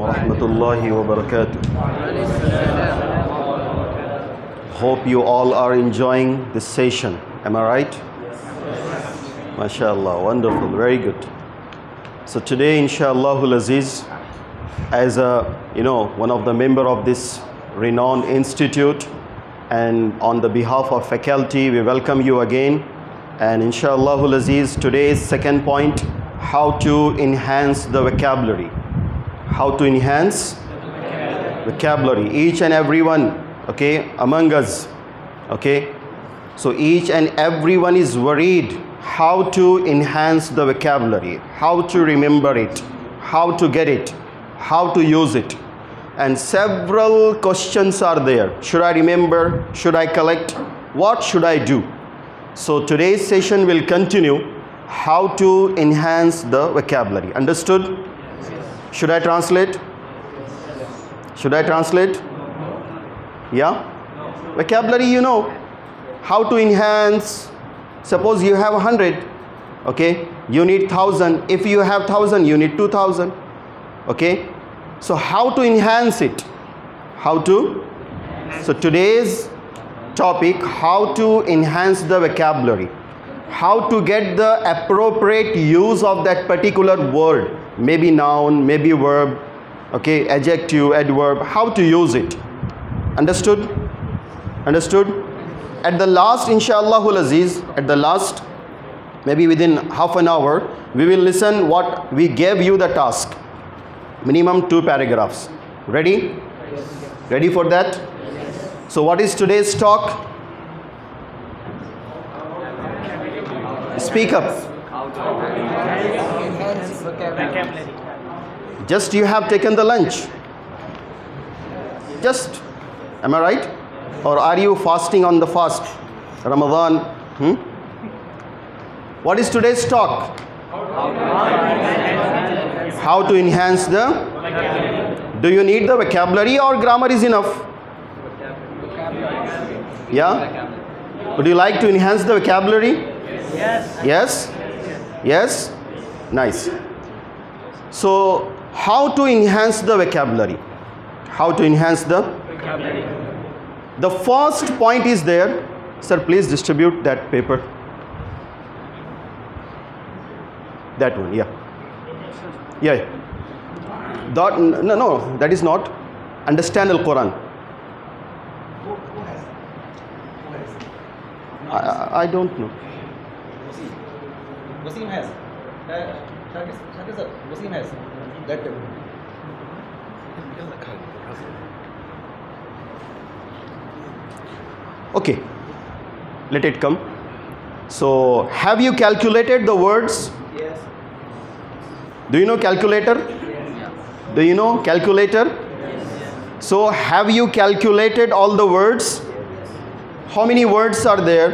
warahmatullahi wabarakatuh. Hope you all are enjoying this session. Am I right? MashaAllah, wonderful, very good. So today, inshallah, Aziz, as a you know one of the member of this renowned institute, and on the behalf of faculty, we welcome you again. And inshallah, Aziz, today's second point: how to enhance the vocabulary. How to enhance vocabulary. Each and everyone, okay, among us, okay. So each and everyone is worried how to enhance the vocabulary, how to remember it, how to get it, how to use it. And several questions are there. Should I remember? Should I collect? What should I do? So today's session will continue how to enhance the vocabulary. Understood? Should I translate? Should I translate? Yeah? Vocabulary, you know. How to enhance. Suppose you have 100. Okay? You need 1000. If you have 1000, you need 2000. Okay? So, how to enhance it? How to? So, today's topic how to enhance the vocabulary how to get the appropriate use of that particular word maybe noun maybe verb okay adjective adverb how to use it. Understood? Understood? At the last inshallah aziz at the last maybe within half an hour we will listen what we gave you the task. Minimum two paragraphs. Ready? Ready for that? So what is today's talk? Speak up just you have taken the lunch. Just am i right? Or are you fasting on the fast? Ramadan hmm? what is today's talk? How to enhance the do you need the vocabulary or grammar is enough? Yeah? Would you like to enhance the vocabulary? Yes. Yes yes? Nice. So how to enhance the vocabulary? How to enhance the? Vocabulary. The first point is there. Sir please distribute that paper. That one yeah. Yeah that no no that is not. Understand al quran. I, I don't know Wasim has. Uh, Shakir, Shakir sir, Wasim has. That table. okay let it come so have you calculated the words Yes. do you know calculator do you know calculator Yes. so have you calculated all the words Yes. how many words are there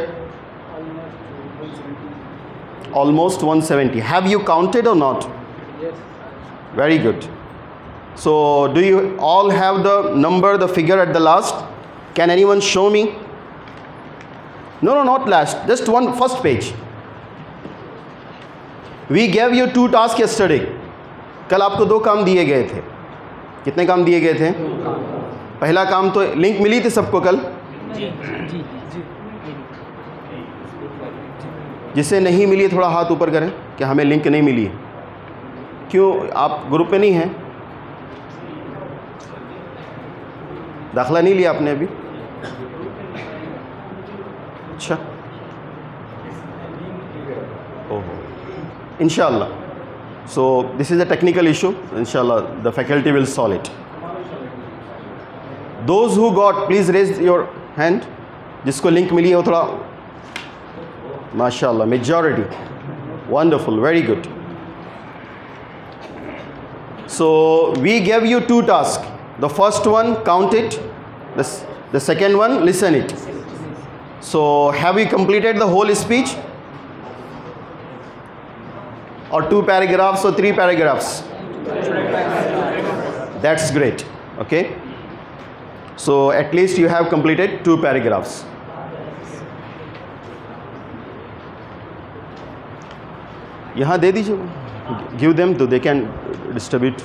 almost 170 have you counted or not Yes. very good so do you all have the number the figure at the last can anyone show me no no not last just one first page we gave you two tasks yesterday कल आपको दो काम दिए गए थे कितने काम दिए गए थे पहला काम तो लिंक मिली थी सबको कल जिसे नहीं मिली थोड़ा हाथ ऊपर करें कि हमें लिंक नहीं मिली क्यों? आप ग्रुप में नहीं हैं? दाखला नहीं लिया आपने अभी? अच्छा। ओहो। इनशाला so this is a technical issue इनशाला the faculty will solve it those who got please raise your hand जिसको लिंक मिली है, वो थोड़ा mashallah majority. Wonderful very good. So we gave you two tasks. The first one count it. The, the second one listen it. So have you completed the whole speech? Or two paragraphs or three paragraphs? That's great okay? So at least you have completed two paragraphs. यहाँ दे दीजिए। Give them तो they can distribute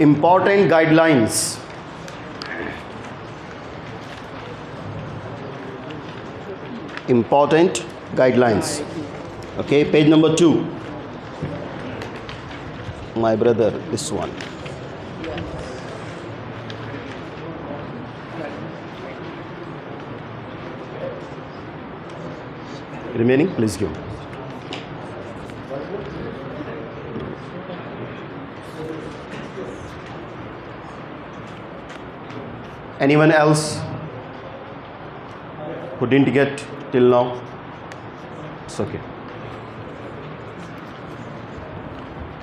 important guidelines. Important guidelines. Okay page number 2 my brother this one. Remaining please give anyone else who didn't get till now it's okay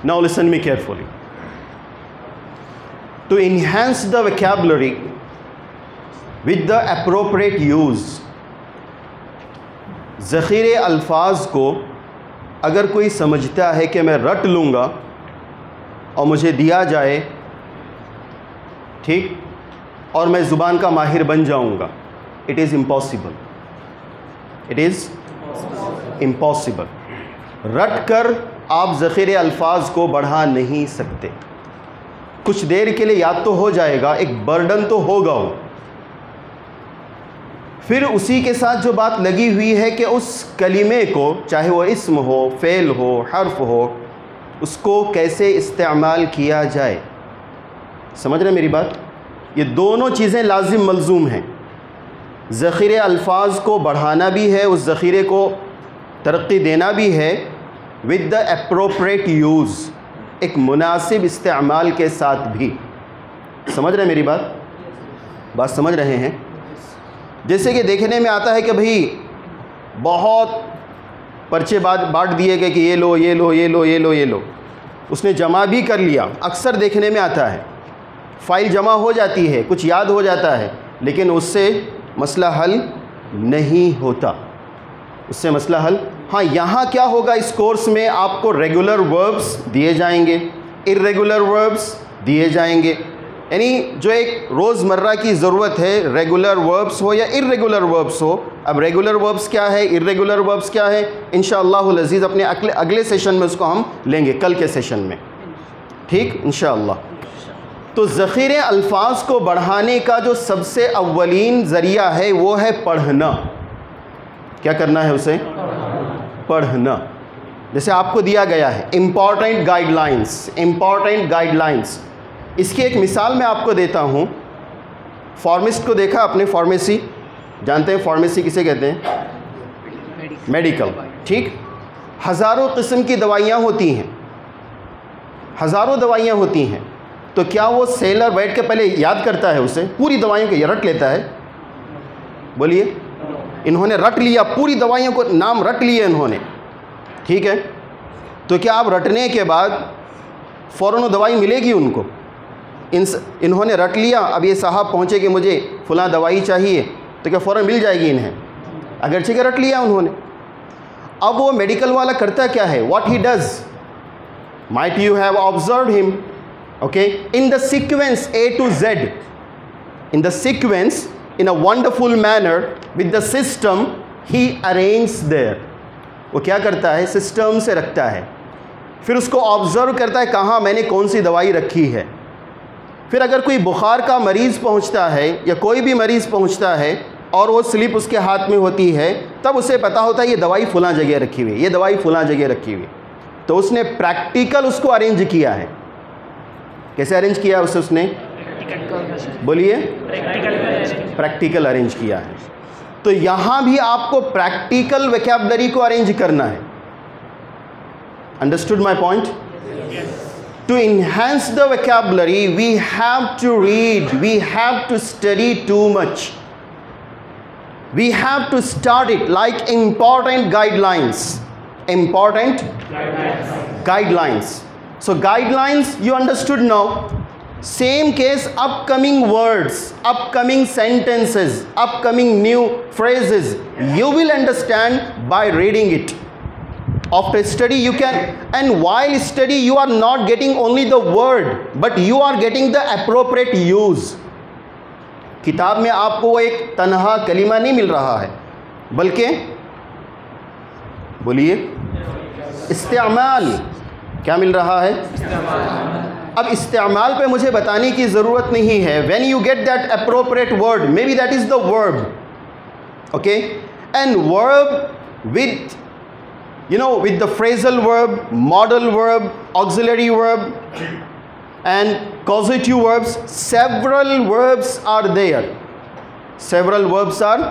now listen me carefully to enhance the vocabulary with the appropriate use ज़ख़ीरे अल्फाज को अगर कोई समझता है कि मैं रट लूँगा और मुझे दिया जाए ठीक और मैं ज़ुबान का माहिर बन जाऊँगा। It is impossible it is impossible रट कर आप ज़ख़ीरे अल्फाज को बढ़ा नहीं सकते। कुछ देर के लिए याद तो हो जाएगा, एक बर्डन तो होगा वो। फिर उसी के साथ जो बात लगी हुई है कि उस कलीमे को, चाहे वो इसम हो, फ़ेल हो, हर्फ हो, उसको कैसे इस्तेमाल किया जाए। समझ रहे मेरी बात? ये दोनों चीज़ें लाजिम मलजूम हैं। ज़ख़ीरे अल्फाज को बढ़ाना भी है, उस ज़ख़ीरे को तरक्की देना भी है। विद द अप्रोप्रेट यूज़ एक मुनासिब इस्तेमाल के साथ भी। समझ रहे हैं मेरी बात? बात समझ रहे हैं? जैसे कि देखने में आता है कि भाई, बहुत पर्चे बाद बांट दिए गए कि ये लो ये लो ये लो ये लो ये लो। उसने जमा भी कर लिया। अक्सर देखने में आता है। फ़ाइल जमा हो जाती है, कुछ याद हो जाता है, लेकिन उससे मसला हल नहीं होता। उससे मसला हल हाँ यहाँ क्या होगा इस कोर्स में? आपको रेगुलर वर्ब्स दिए जाएँगे इरेगुलर वर्ब्स दिए जाएँगे। यानी जो एक रोज़मर्रा की ज़रूरत है रेगुलर वर्ब्स हो या इरेगुलर वर्ब्स हो, अब रेगुलर वर्ब्स क्या है इरेगुलर वर्ब्स क्या है? इन अज़ीज़, अपने अगले अगले सेशन में उसको हम लेंगे, कल के सेशन में। ठीक? इन तो ज़ख़ीरे अल्फाज को बढ़ाने का जो सबसे अवलिन ज़रिया है, वो है पढ़ना। क्या करना है उसे? पढ़ना। जैसे आपको दिया गया है इंपॉर्टेंट गाइडलाइंस इंपॉर्टेंट गाइडलाइंस इसकी एक मिसाल मैं आपको देता हूँ। फार्मिस्ट को देखा अपने फार्मेसी जानते हैं फार्मेसी किसे कहते हैं? मेडिकल ठीक? हज़ारों किस्म की दवाइयाँ होती हैं। हज़ारों दवाइयाँ होती हैं। तो क्या वो सेलर बैठ के पहले याद करता है उसे? पूरी दवाइयों को रट लेता है। बोलिए। इन्होंने रट लिया, पूरी दवाइयों को, नाम रट लिए इन्होंने। ठीक है? तो क्या आप रटने के बाद फ़ौर वो दवाई मिलेगी उनको? इन इन्होंने रट लिया, अब ये साहब पहुँचे कि मुझे फ़लाँ दवाई चाहिए तो क्या फ़ौर मिल जाएगी इन्हें? अगर ठीक रट लिया उन्होंने। अब वो मेडिकल वाला करता क्या है? What he does might you have observe him okay in the sequence A to Z in the sequence in a wonderful manner with the system he arrange there वो क्या करता है? सिस्टम से रखता है। फिर उसको ऑब्ज़र्व करता है कहाँ मैंने कौन सी दवाई रखी है। फिर अगर कोई बुखार का मरीज़ पहुँचता है, या कोई भी मरीज़ पहुँचता है, और वो स्लिप उसके हाथ में होती है, तब उसे पता होता है, ये दवाई फुला जगह रखी हुई ये दवाई फुला जगह रखी हुई तो उसने प्रैक्टिकल उसको अरेंज किया है। कैसे अरेंज किया उसे उसने? बोलिए। प्रैक्टिकल अरेंज किया है। तो यहाँ भी आपको प्रैक्टिकल वैकैबलरी को अरेंज करना है। Understood my point to enhance the vocabulary we have to read we have to study too much we have to start it like important guidelines important guidelines So, guidelines you understood now. Same case, upcoming words, upcoming sentences, upcoming new phrases, you will understand by reading it. After study, you can, and while study, you are not getting only the word, but you are getting the appropriate use. किताब में आपको वो एक तनहा कलीमा नहीं मिल रहा है बल्कि बोलिए इस्तेमाल क्या मिल रहा है? अब इस्तेमाल पे मुझे बताने की ज़रूरत नहीं है। When you get that appropriate word may be that is the verb okay and verb with you know with the phrasal verb modal verb auxiliary verb and causative verbs several verbs are there several verbs are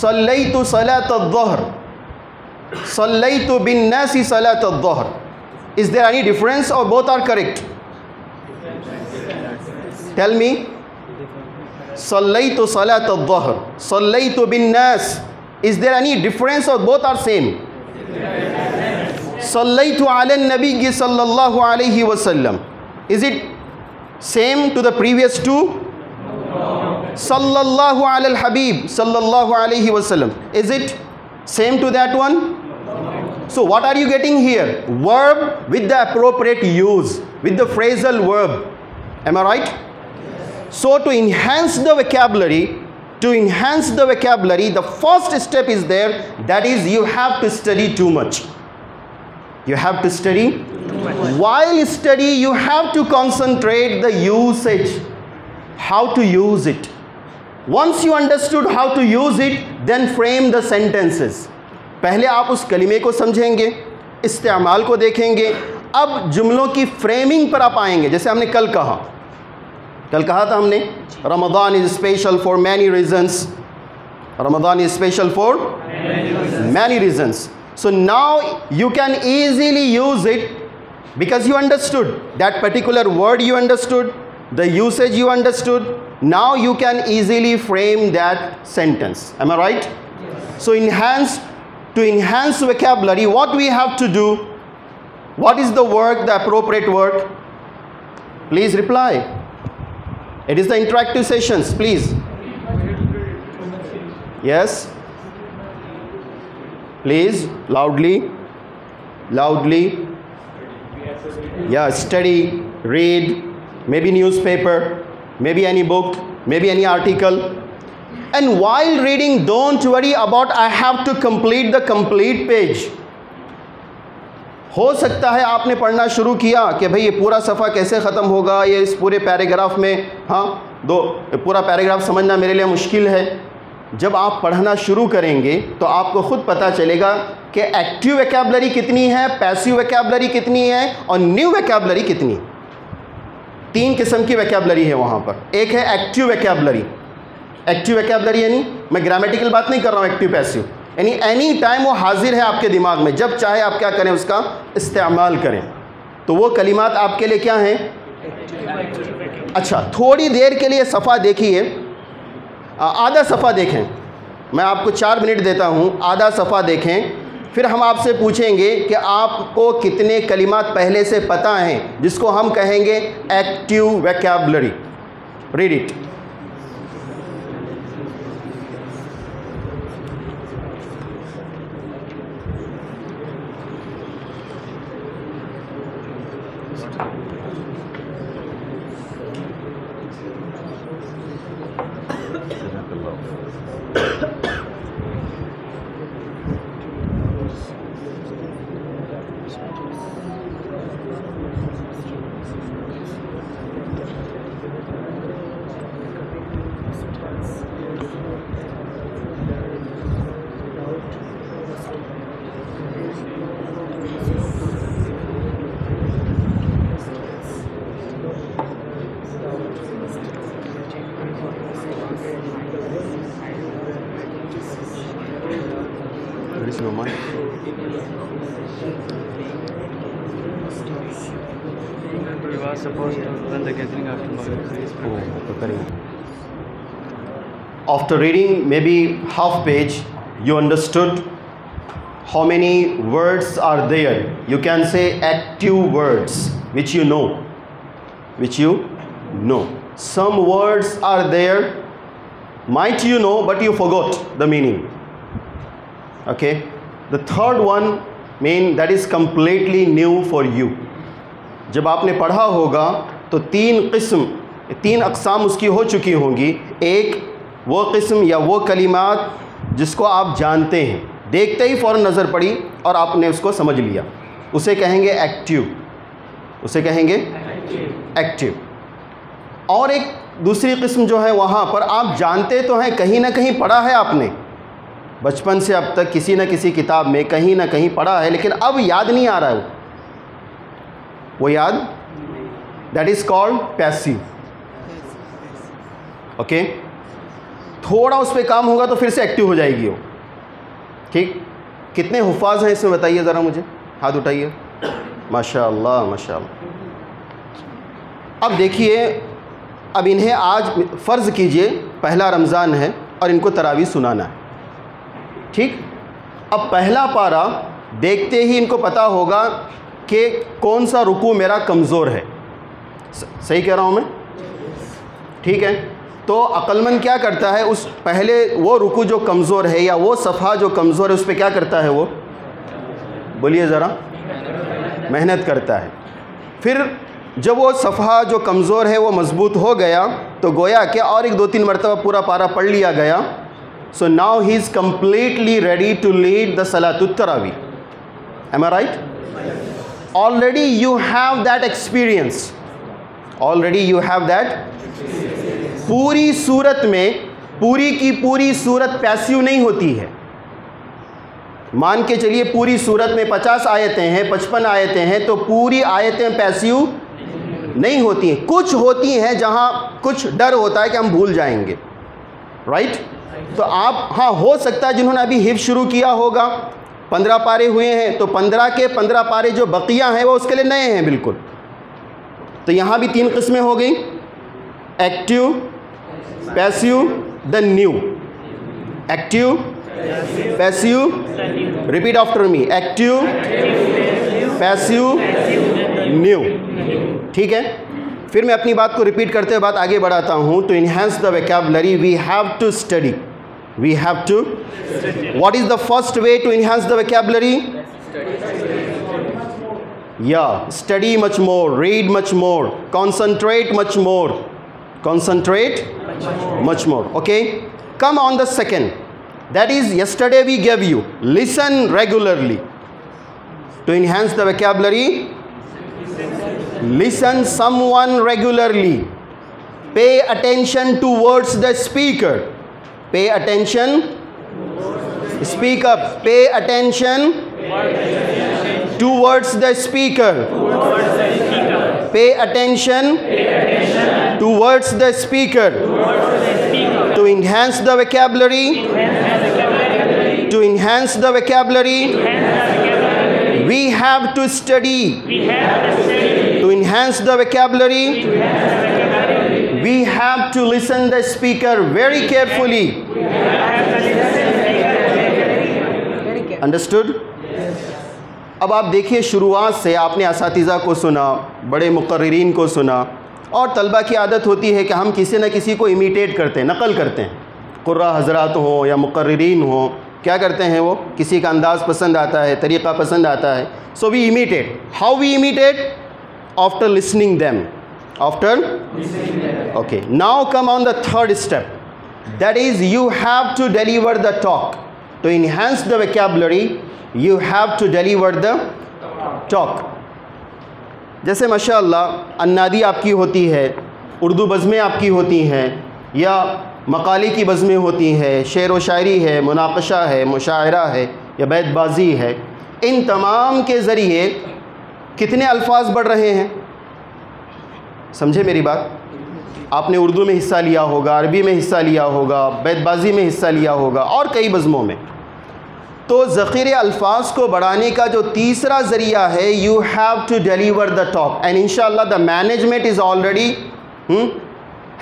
सल तो सला दोहर सल तो बिन नैसी सला दोहर Is there any difference or both are correct? Tell me. Sallaytu salat al-dhahr. Sallaytu bin nas. Is there any difference or both are same? Sallaytu ala nabiyyi sallallahu alayhi wasallam. Is it same to the previous two? Sallallahu ala al-habib sallallahu alayhi wasallam. Is it same to that one? So what are you getting here? Verb with the appropriate use with the phrasal verb. Am i right? So to enhance the vocabulary to enhance the vocabulary the first step is there. That is you have to study too much. You have to study. While study you have to concentrate the usage. How to use it. Once you understood how to use it then frame the sentences पहले आप उस कलिमे को समझेंगे इस्तेमाल को देखेंगे अब जुमलों की फ्रेमिंग पर आप आएँगे जैसे हमने कल कहा। कल कहा था हमने Ramadan is special for many reasons Ramadan is special for many reasons so now you can easily use it because you understood that particular word you understood the usage you understood now you can easily frame that sentence am are right so enhanced to enhance vocabulary what we have to do what is the work the appropriate work? Please reply. It is the interactive sessions please. Yes. Please loudly. Loudly. Yeah study read maybe newspaper maybe any book maybe any article and while reading, don't worry about, i have to complete the complete page. हो सकता है आपने पढ़ना शुरू किया कि भाई ये पूरा सफ़ा कैसे ख़त्म होगा? ये इस पूरे पैराग्राफ में हाँ दो पूरा पैराग्राफ समझना मेरे लिए मुश्किल है। जब आप पढ़ना शुरू करेंगे तो आपको ख़ुद पता चलेगा कि एक्टिव वैकेबलरी कितनी है, पैसिव वैकेबलरी कितनी है और न्यू वैकेबलरी कितनी। तीन किस्म की वैकेबलरी है वहाँ पर। एक है एक्टिव वैकेबलरी। एक्टिव वैकेबलरी यानी मैं ग्रामेटिकल बात नहीं कर रहा हूँ एक्टिव पैसिव यानी एनी टाइम वो हाजिर है आपके दिमाग में, जब चाहे आप क्या करें, उसका इस्तेमाल करें। तो वो कलिमात आपके लिए क्या हैं? अच्छा थोड़ी देर के लिए सफ़ा देखिए। आधा सफ़ा देखें। मैं आपको चार मिनट देता हूँ, आधा सफ़ा देखें। फिर हम आपसे पूछेंगे कि आपको कितने कलिमात पहले से पता हैं, जिसको हम कहेंगे active vocabulary read it after reading maybe half page you understood how many words are there you can say active words which you know which you know. Some words are there, might you know, but you forgot the meaning. Okay. The third one mean that is completely new for you. जब आपने पढ़ा होगा तो तीन किस्म तीन अकसाम उसकी हो चुकी होंगी एक वो किस्म या वो कलिमात जिसको आप जानते हैं। देखते ही फ़ौर नज़र पड़ी और आपने उसको समझ लिया। उसे कहेंगे एक्टिव उसे कहेंगे एक्टिव और एक दूसरी किस्म जो है वहाँ पर आप जानते तो हैं, कहीं ना कहीं पढ़ा है आपने। बचपन से अब तक किसी न किसी किताब में कहीं ना कहीं पढ़ा है, लेकिन अब याद नहीं आ रहा है वो। वो याद? That is called passive okay थोड़ा उस पर काम होगा तो फिर से एक्टिव हो जाएगी वो। ठीक? कितने हुफाज हैं इसमें बताइए ज़रा मुझे। हाथ उठाइए। माशा माशा अब देखिए, अब इन्हें आज फ़र्ज़ कीजिए, पहला रमज़ान है और इनको तरावी सुनाना है। ठीक? अब पहला पारा, देखते ही इनको पता होगा कि कौन सा रुकू मेरा कमज़ोर है। सही कह रहा हूँ मैं? ठीक है? तो अक्लमंद क्या करता है? उस पहले वो रुकू जो कमज़ोर है या वो सफ़ा जो कमज़ोर है, उस पर क्या करता है वो? बोलिए ज़रा। मेहनत करता है। फिर जब वो सफ़ा जो कमज़ोर है, वो मज़बूत हो गया तो गोया कि और एक दो तीन मरतबा पूरा पारा पढ़ लिया गया। So now he is completely ready to lead the सलातुतरावी am I right already you have that experience already you have that पूरी सूरत में, पूरी की पूरी सूरत पैसिव नहीं होती है। मान के चलिए पूरी सूरत में पचास आयतें हैं, पचपन आयतें हैं तो पूरी आयतें पैसिव नहीं होती हैं। कुछ होती हैं जहाँ कुछ डर होता है कि हम भूल जाएँगे। राइट तो आप हाँ हो सकता है जिन्होंने अभी हिफ शुरू किया होगा। पंद्रह पारे हुए हैं तो पंद्रह के पंद्रह पारे जो बकिया हैं, वो उसके लिए नए हैं, बिल्कुल। तो यहाँ भी तीन किस्में हो गई। Active passive the new active passive repeat after me active passive new ठीक है? फिर मैं अपनी बात को रिपीट करते हुए बात आगे बढ़ाता हूँ तो enhance the vocabulary we have to study we have to what is the first way to enhance the vocabulary या study much more read much more concentrate much more Concentrate much more. Okay. Come on the second. That is yesterday we gave you. Listen regularly. To enhance the vocabulary, listen someone regularly. Pay attention towards the speaker. Pay attention. Speak up. Pay attention towards the speaker. Pay attention towards the speaker to enhance the vocabulary to enhance the vocabulary we have to study to enhance the vocabulary we have to listen the speaker very carefully understood अब आप देखिए शुरुआत से आपने इस को सुना बड़े मुकर्रीन को सुना और तलबा की आदत होती है कि हम किसी न किसी को इमिटेट करते हैं, नकल करते हैं। कुर्रा हजरात हों या मुकर्रीन हों, क्या करते हैं वो? किसी का अंदाज़ पसंद आता है, तरीक़ा पसंद आता है so we imitate how we imitate after listening them after okay now come on the third step that is you have to deliver the talk to enhance the vocabulary you have to deliver the talk जैसे माशाल्लाह, अन्नादी आपकी होती है, उर्दू बज़में आपकी होती हैं, या Macaulay की बज़में होती हैं, शेर व शायरी है, मुनाकशा है, मुशायरा है, या बैतबाजी है, इन तमाम के ज़रिए कितने अल्फाज बढ़ रहे हैं? समझे मेरी बात? आपने उर्दू में हिस्सा लिया होगा, अरबी में हिस्सा लिया होगा, बैतबाजी में हिस्सा लिया होगा, और कई बज़मों में। तो ज़ख़ीर अल्फाज को बढ़ाने का जो तीसरा ज़रिया है you have to deliver the talk and in the management is already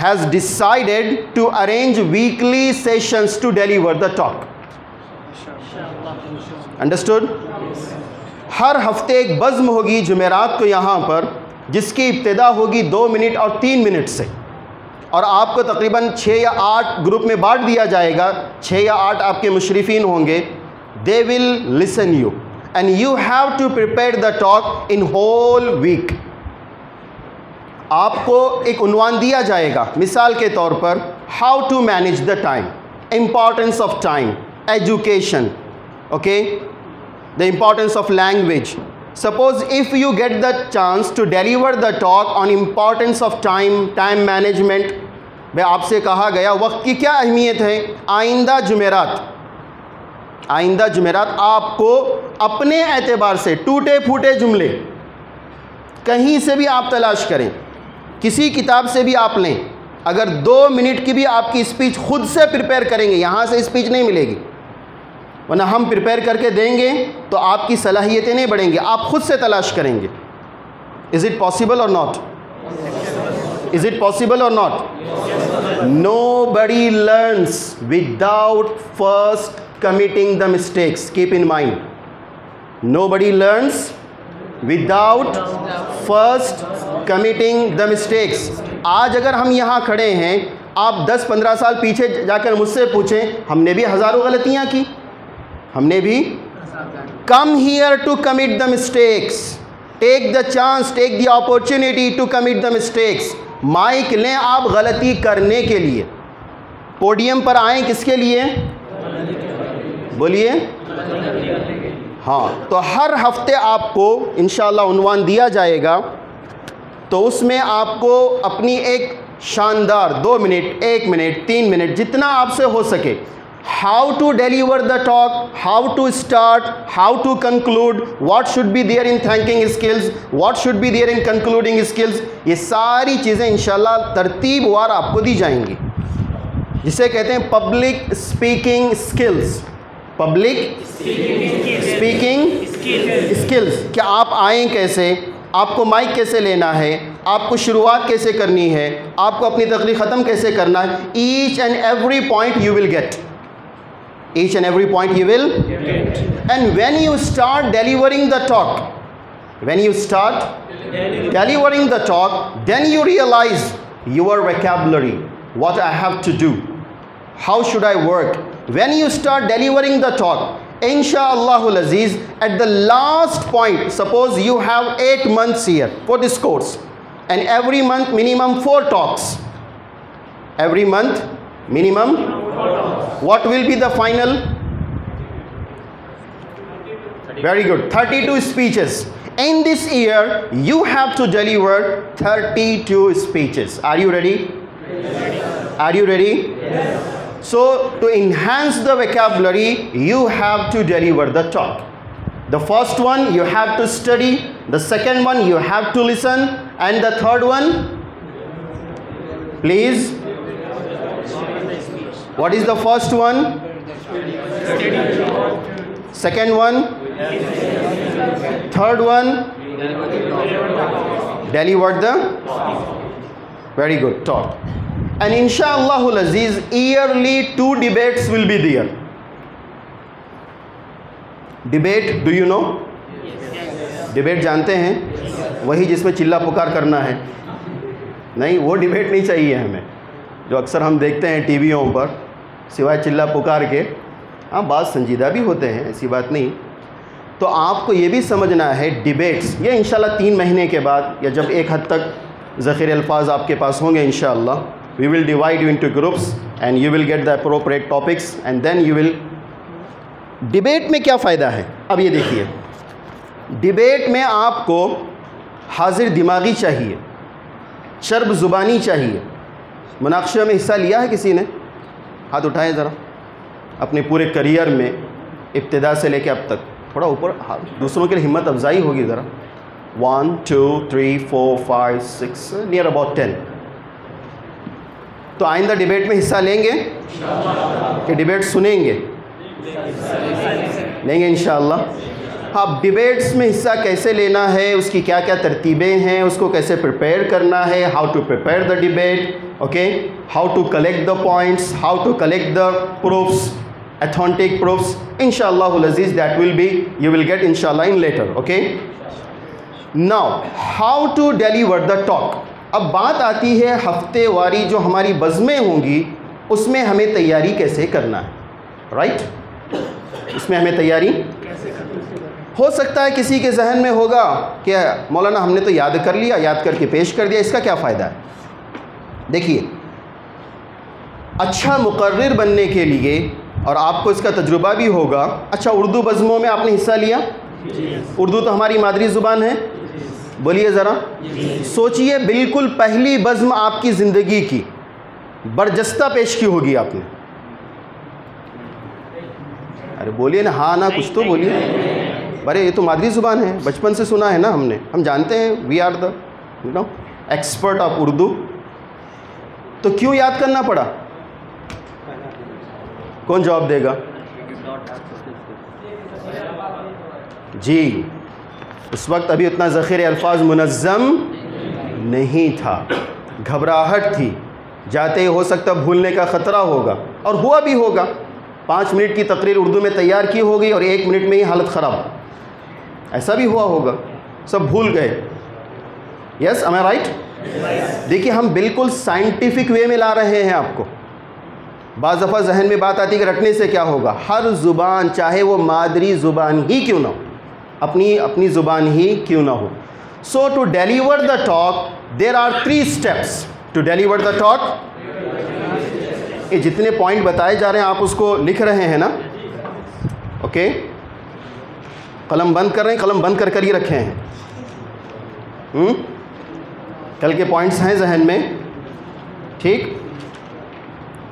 has decided to arrange weekly sessions to deliver the talk understood हर हफ़्ते एक बज़म होगी जुमेरात को यहाँ पर, जिसकी इब्तदा होगी दो मिनट और तीन मिनट से। और आपको तकरीबन छः या आठ ग्रुप में बांट दिया जाएगा। छः या आठ आपके मुशरफिन होंगे। They will listen you and you have to prepare the talk in whole week आपको एक उनवान दिया जाएगा, मिसाल के तौर पर how to manage the time importance of time education okay the importance of language suppose if you get the chance to deliver the talk on importance of time time management भाई आपसे कहा गया वक्त की क्या अहमियत है? आइंदा जुमेरात। आइंदा जुमेरात, आपको अपने एतबार से टूटे फूटे जुमले, कहीं से भी आप तलाश करें, किसी किताब से भी आप लें, अगर दो मिनट की भी आपकी स्पीच खुद से प्रिपेयर करेंगे, यहाँ से स्पीच नहीं मिलेगी, वरना हम प्रिपेयर करके देंगे तो आपकी सलाहियतें नहीं बढ़ेंगी, आप खुद से तलाश करेंगे। Is it possible or not is it possible or not nobody learns without first committing the mistakes, keep in mind. Nobody learns without first committing the mistakes. आज अगर हम यहाँ खड़े हैं, आप 10-15 साल पीछे जाकर मुझसे पूछें, हमने भी हज़ारों गलतियाँ की। हमने भी come here to commit the mistakes take the chance take the opportunity to commit the mistakes mike लें आप गलती करने के लिए। पोडियम पर आएँ किसके लिए? बोलिए। हाँ तो हर हफ़्ते आपको इंशाल्लाह उनवान दिया जाएगा। तो उसमें आपको अपनी एक शानदार दो मिनट, एक मिनट, तीन मिनट, जितना आपसे हो सके। How to deliver the talk how to start how to conclude what should be there in thanking skills what should be there in concluding skills ये सारी चीज़ें इंशाल्लाह तरतीब वार आपको दी जाएँगी। जिसे कहते हैं public speaking skills public speaking skills क्या आप आएँ कैसे? आपको माइक कैसे लेना है? आपको शुरुआत कैसे करनी है? आपको अपनी तकलीफ़ ख़त्म कैसे करना है? Each and every point you will get each and every point you will and when you start delivering the talk when you start delivering the talk then you realise your vocabulary what I have to do how should I work when you start delivering the talk inshallah aziz at the last point suppose you have 8 months here for this course and every month minimum 4 talks. Every month minimum what will be the final? Very good. 32 speeches. In this year you have to deliver 32 speeches. Are you ready? Are you ready so to enhance the vocabulary you have to deliver the talk. The first one you have to study. The second one you have to listen. And the third one please. What is the first one? Second one. Third one. Delivered the very good. Talk and inshallah aziz yearly two debates will be there. Debate do you know? Debate जानते हैं? वही जिसमें चिल्ला पुकार करना है। नहीं वो डिबेट नहीं चाहिए हमें। जो अक्सर हम देखते हैं टीवियों पर सिवाय चिल्ला पुकार के। हाँ बात संजीदा भी होते हैं ऐसी बात नहीं। तो आपको ये भी समझना है डिबेट्स ये इंशाल्लाह तीन महीने के बाद या जब एक हद तक ज़ख़ीर अल्फाज आपके पास होंगे इंशाल्लाह we will divide you into groups and you will get the appropriate topics and then you will debate में क्या फ़ायदा है? अब ये देखिए डिबेट में आपको हाजिर दिमागी चाहिए, शर्ब ज़ुबानी चाहिए। मुनाक्षे में हिस्सा लिया है किसी ने? हाथ उठाएँ ज़रा, अपने पूरे करियर में इब्तदा से लेकर अब तक। थोड़ा ऊपर हाथ दूसरों के लिए हिम्मत अफजाई होगी ज़रा। One two three four five six near about ten तो आइंदा डिबेट में हिस्सा लेंगे? कि डिबेट सुनेंगे? लेंगे इन अब डिबेट्स में हिस्सा कैसे लेना है, उसकी क्या क्या तरतीबें हैं, उसको कैसे प्रिपेयर करना है how to prepare the debate okay how to collect the points how to collect the proofs authentic proofs. Inshallah, aziz, that will be, you will get inshallah in later, okay? Now how to deliver the talk अब बात आती है हफ़्ते वारी जो हमारी बज़में होंगी उसमें हमें तैयारी कैसे करना है? राइट इसमें हमें तैयारी हो सकता है किसी के जहन में होगा कि मौलाना हमने तो याद कर लिया याद करके पेश कर दिया इसका क्या फ़ायदा है? देखिए अच्छा मुकर्र बनने के लिए और आपको इसका तजुर्बा भी होगा अच्छा उर्दू बज़मों में आपने हिस्सा लिया? उर्दू तो हमारी मादरी ज़ुबान है। बोलिए ज़रा। सोचिए बिल्कुल पहली बज़म आपकी ज़िंदगी की। बर्जस्ता पेश की होगी आपने। अरे बोलिए ना हाँ ना कुछ तो बोलिए। अरे ये तो मादरी ज़ुबान है बचपन से सुना है ना हमने। हम जानते हैं we are the you know expert of Urdu. तो क्यों याद करना पड़ा? कौन जवाब देगा? जी। उस वक्त अभी उतना ज़ख़ीर अल्फाज मुनज़म नहीं था। घबराहट थी। जाते ही हो सकता भूलने का ख़तरा होगा और हुआ भी होगा। पाँच मिनट की तकरीर उर्दू में तैयार की होगी और एक मिनट में ही हालत ख़राब। ऐसा भी हुआ होगा। सब भूल गए। यस एम आई राइट देखिए, हम बिल्कुल साइंटिफिक वे में ला रहे हैं आपको। बाज़ दफ़ा जहन में बात आती है कि रटने से क्या होगा? हर ज़ुबान, चाहे वो मादरी ज़ुबान ही क्यों ना हो। अपनी अपनी ज़ुबान ही क्यों ना हो। So to deliver the talk there are three steps to deliver the talk ये जितने पॉइंट बताए जा रहे हैं, आप उसको लिख रहे हैं ना? Okay okay? कलम बंद कर रहे हैं, कलम बंद कर कर ही रखे हैं। हुँ? कल के पॉइंट्स हैं जहन में। ठीक?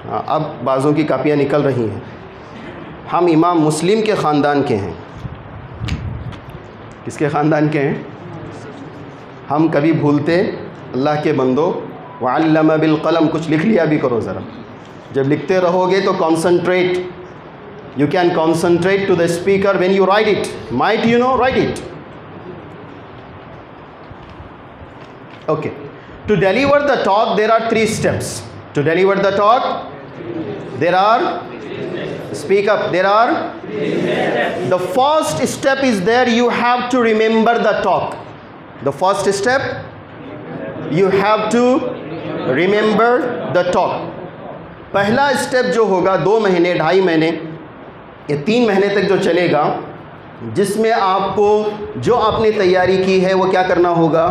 हाँ अब बाज़ों की कापियाँ निकल रही हैं। हम इमाम मुस्लिम के ख़ानदान के हैं। किसके ख़ानदान के हैं? हम कभी भूलते, अल्लाह के बंदो वालम बिलकलम कुछ लिख लिया भी करो ज़रा। जब लिखते रहोगे तो concentrate you can concentrate to the speaker when you write it might you know write it okay. To deliver the talk, there are three steps. To deliver the talk, there are speak up there are the first step is there you have to remember the talk the first step you have to remember the talk पहला step जो होगा, दो महीने, ढाई महीने, या तीन महीने तक जो चलेगा, जिसमें आपको जो आपने तैयारी की है, वो क्या करना होगा?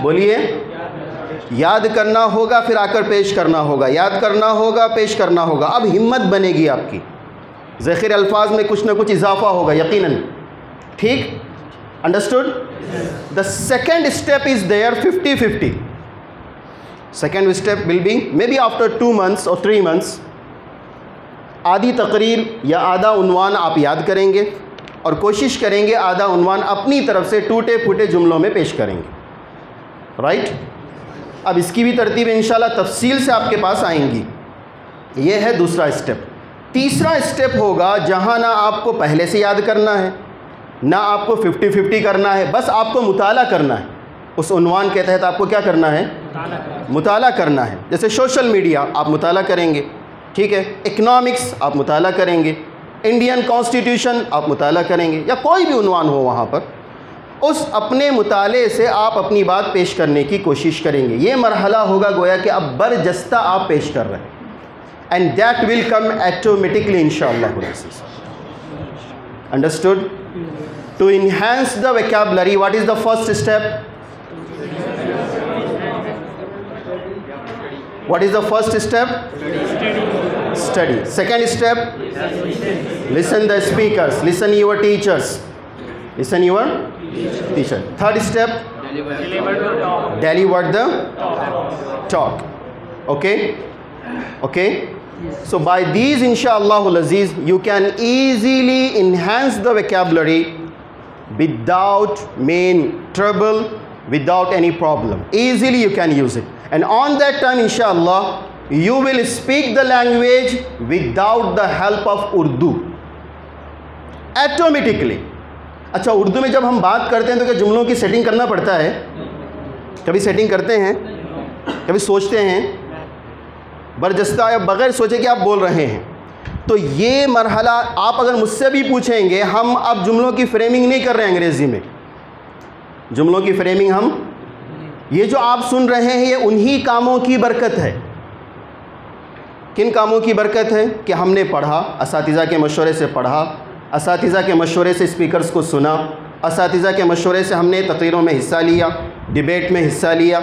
बोलिए। याद करना होगा, फिर आकर पेश करना होगा। याद करना होगा, पेश करना होगा। अब हिम्मत बनेगी आपकी। ज़ख़ीर अल्फाज में कुछ ना कुछ इजाफा होगा, यकीनन। ठीक? Understood? The second step is there fifty fifty second step will be maybe after two months or three months आधी तकरीर या आधा उनवान आप याद करेंगे और कोशिश करेंगे आधा उनवान अपनी तरफ़ से टूटे फूटे जुमलों में पेश करेंगे। राइट अब इसकी भी तरतीब इंशाल्लाह तफसील से आपके पास आएँगी। ये है दूसरा स्टेप। तीसरा स्टेप होगा, जहाँ ना आपको पहले से याद करना है, ना आपको 50 50 करना है, बस आपको मुताला करना है। उस उनवान के तहत आपको क्या करना है? मुताला करना है। जैसे सोशल मीडिया, आप मुताला करेंगे, ठीक है? इकनॉमिक्स, आप मुताला करेंगे। इंडियन कॉन्स्टिट्यूशन, आप मुताला करेंगे। या कोई भी उनवान हो वहाँ पर उस अपने मुताले से आप अपनी बात पेश करने की कोशिश करेंगे। ये मरहला होगा गोया कि अब बरजस्ता आप पेश कर रहे हैं। And that will come automatically in understood to enhance the vocabulary what is the first step what is the first step? Study. Second step? Listen the speakers. Listen your teachers. Listen your teacher third step. Deliver the talk. Okay? Okay? So by these inshallah you can easily enhance the vocabulary without main trouble without any problem. Easily you can use it. And on that time inshallah you will speak the language without the help of urdu. Automatically अच्छा उर्दू में जब हम बात करते हैं तो क्या जुमलों की सेटिंग करना पड़ता है? कभी सेटिंग करते हैं? कभी सोचते हैं? बरजस्ता या बग़ैर सोचे कि आप बोल रहे हैं। तो ये मरहला आप अगर मुझसे भी पूछेंगे, हम अब जुमलों की फ्रेमिंग नहीं कर रहे हैं अंग्रेज़ी में। जुमलों की फ्रेमिंग हम, ये जो आप सुन रहे हैं, ये उन्हीं कामों की बरकत है। किन कामों की बरकत है? कि हमने पढ़ा इस के मशवरे से पढ़ा इस के मशवरे से स्पीकर्स को सुना। इस के मशवरे से हमने तकरीरों में हिस्सा लिया डिबेट में हिस्सा लिया।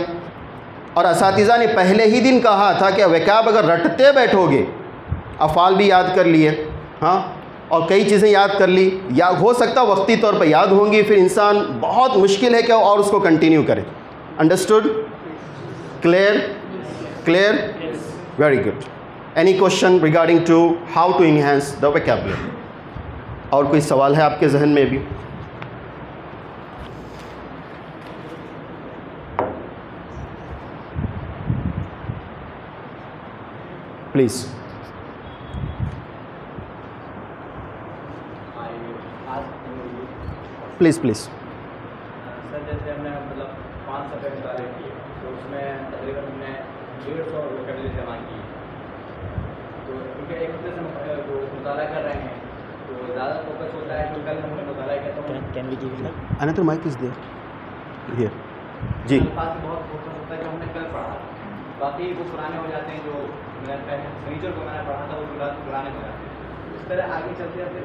और इस ने पहले ही दिन कहा था कि वैकाब अगर रटते बैठोगे? अफ़ाल भी याद कर लिए। हाँ और कई चीज़ें याद कर ली। या हो सकता वक्ती तौर पर याद होंगी फिर इंसान बहुत मुश्किल है कि और उसको कंटिन्यू करे। Understood clear clear very good any question regarding to how to enhance the vocabulary और कोई सवाल है आपके जहन में भी? प्लीज़ प्लीज़ प्लीज़ सर जैसे हमने मतलब पाँच सफ़े मुताले किए तो उसमें तकरीबन हमने डेढ़ सौ कैलोरी जमा की तो क्योंकि एक हफ़्ते से जो मुताला कर रहे हैं तो ज़्यादा फोकस होता है जो कल हमने मुताला तो can we give another mike is there here जी। पास बहुत फोकस होता है जो हमने कल पढ़ा बाकी वो पुराने हो जाते हैं जो को मैंने पढ़ा था वो पुराने हो जाते हैं। इस तरह आगे चलते चलते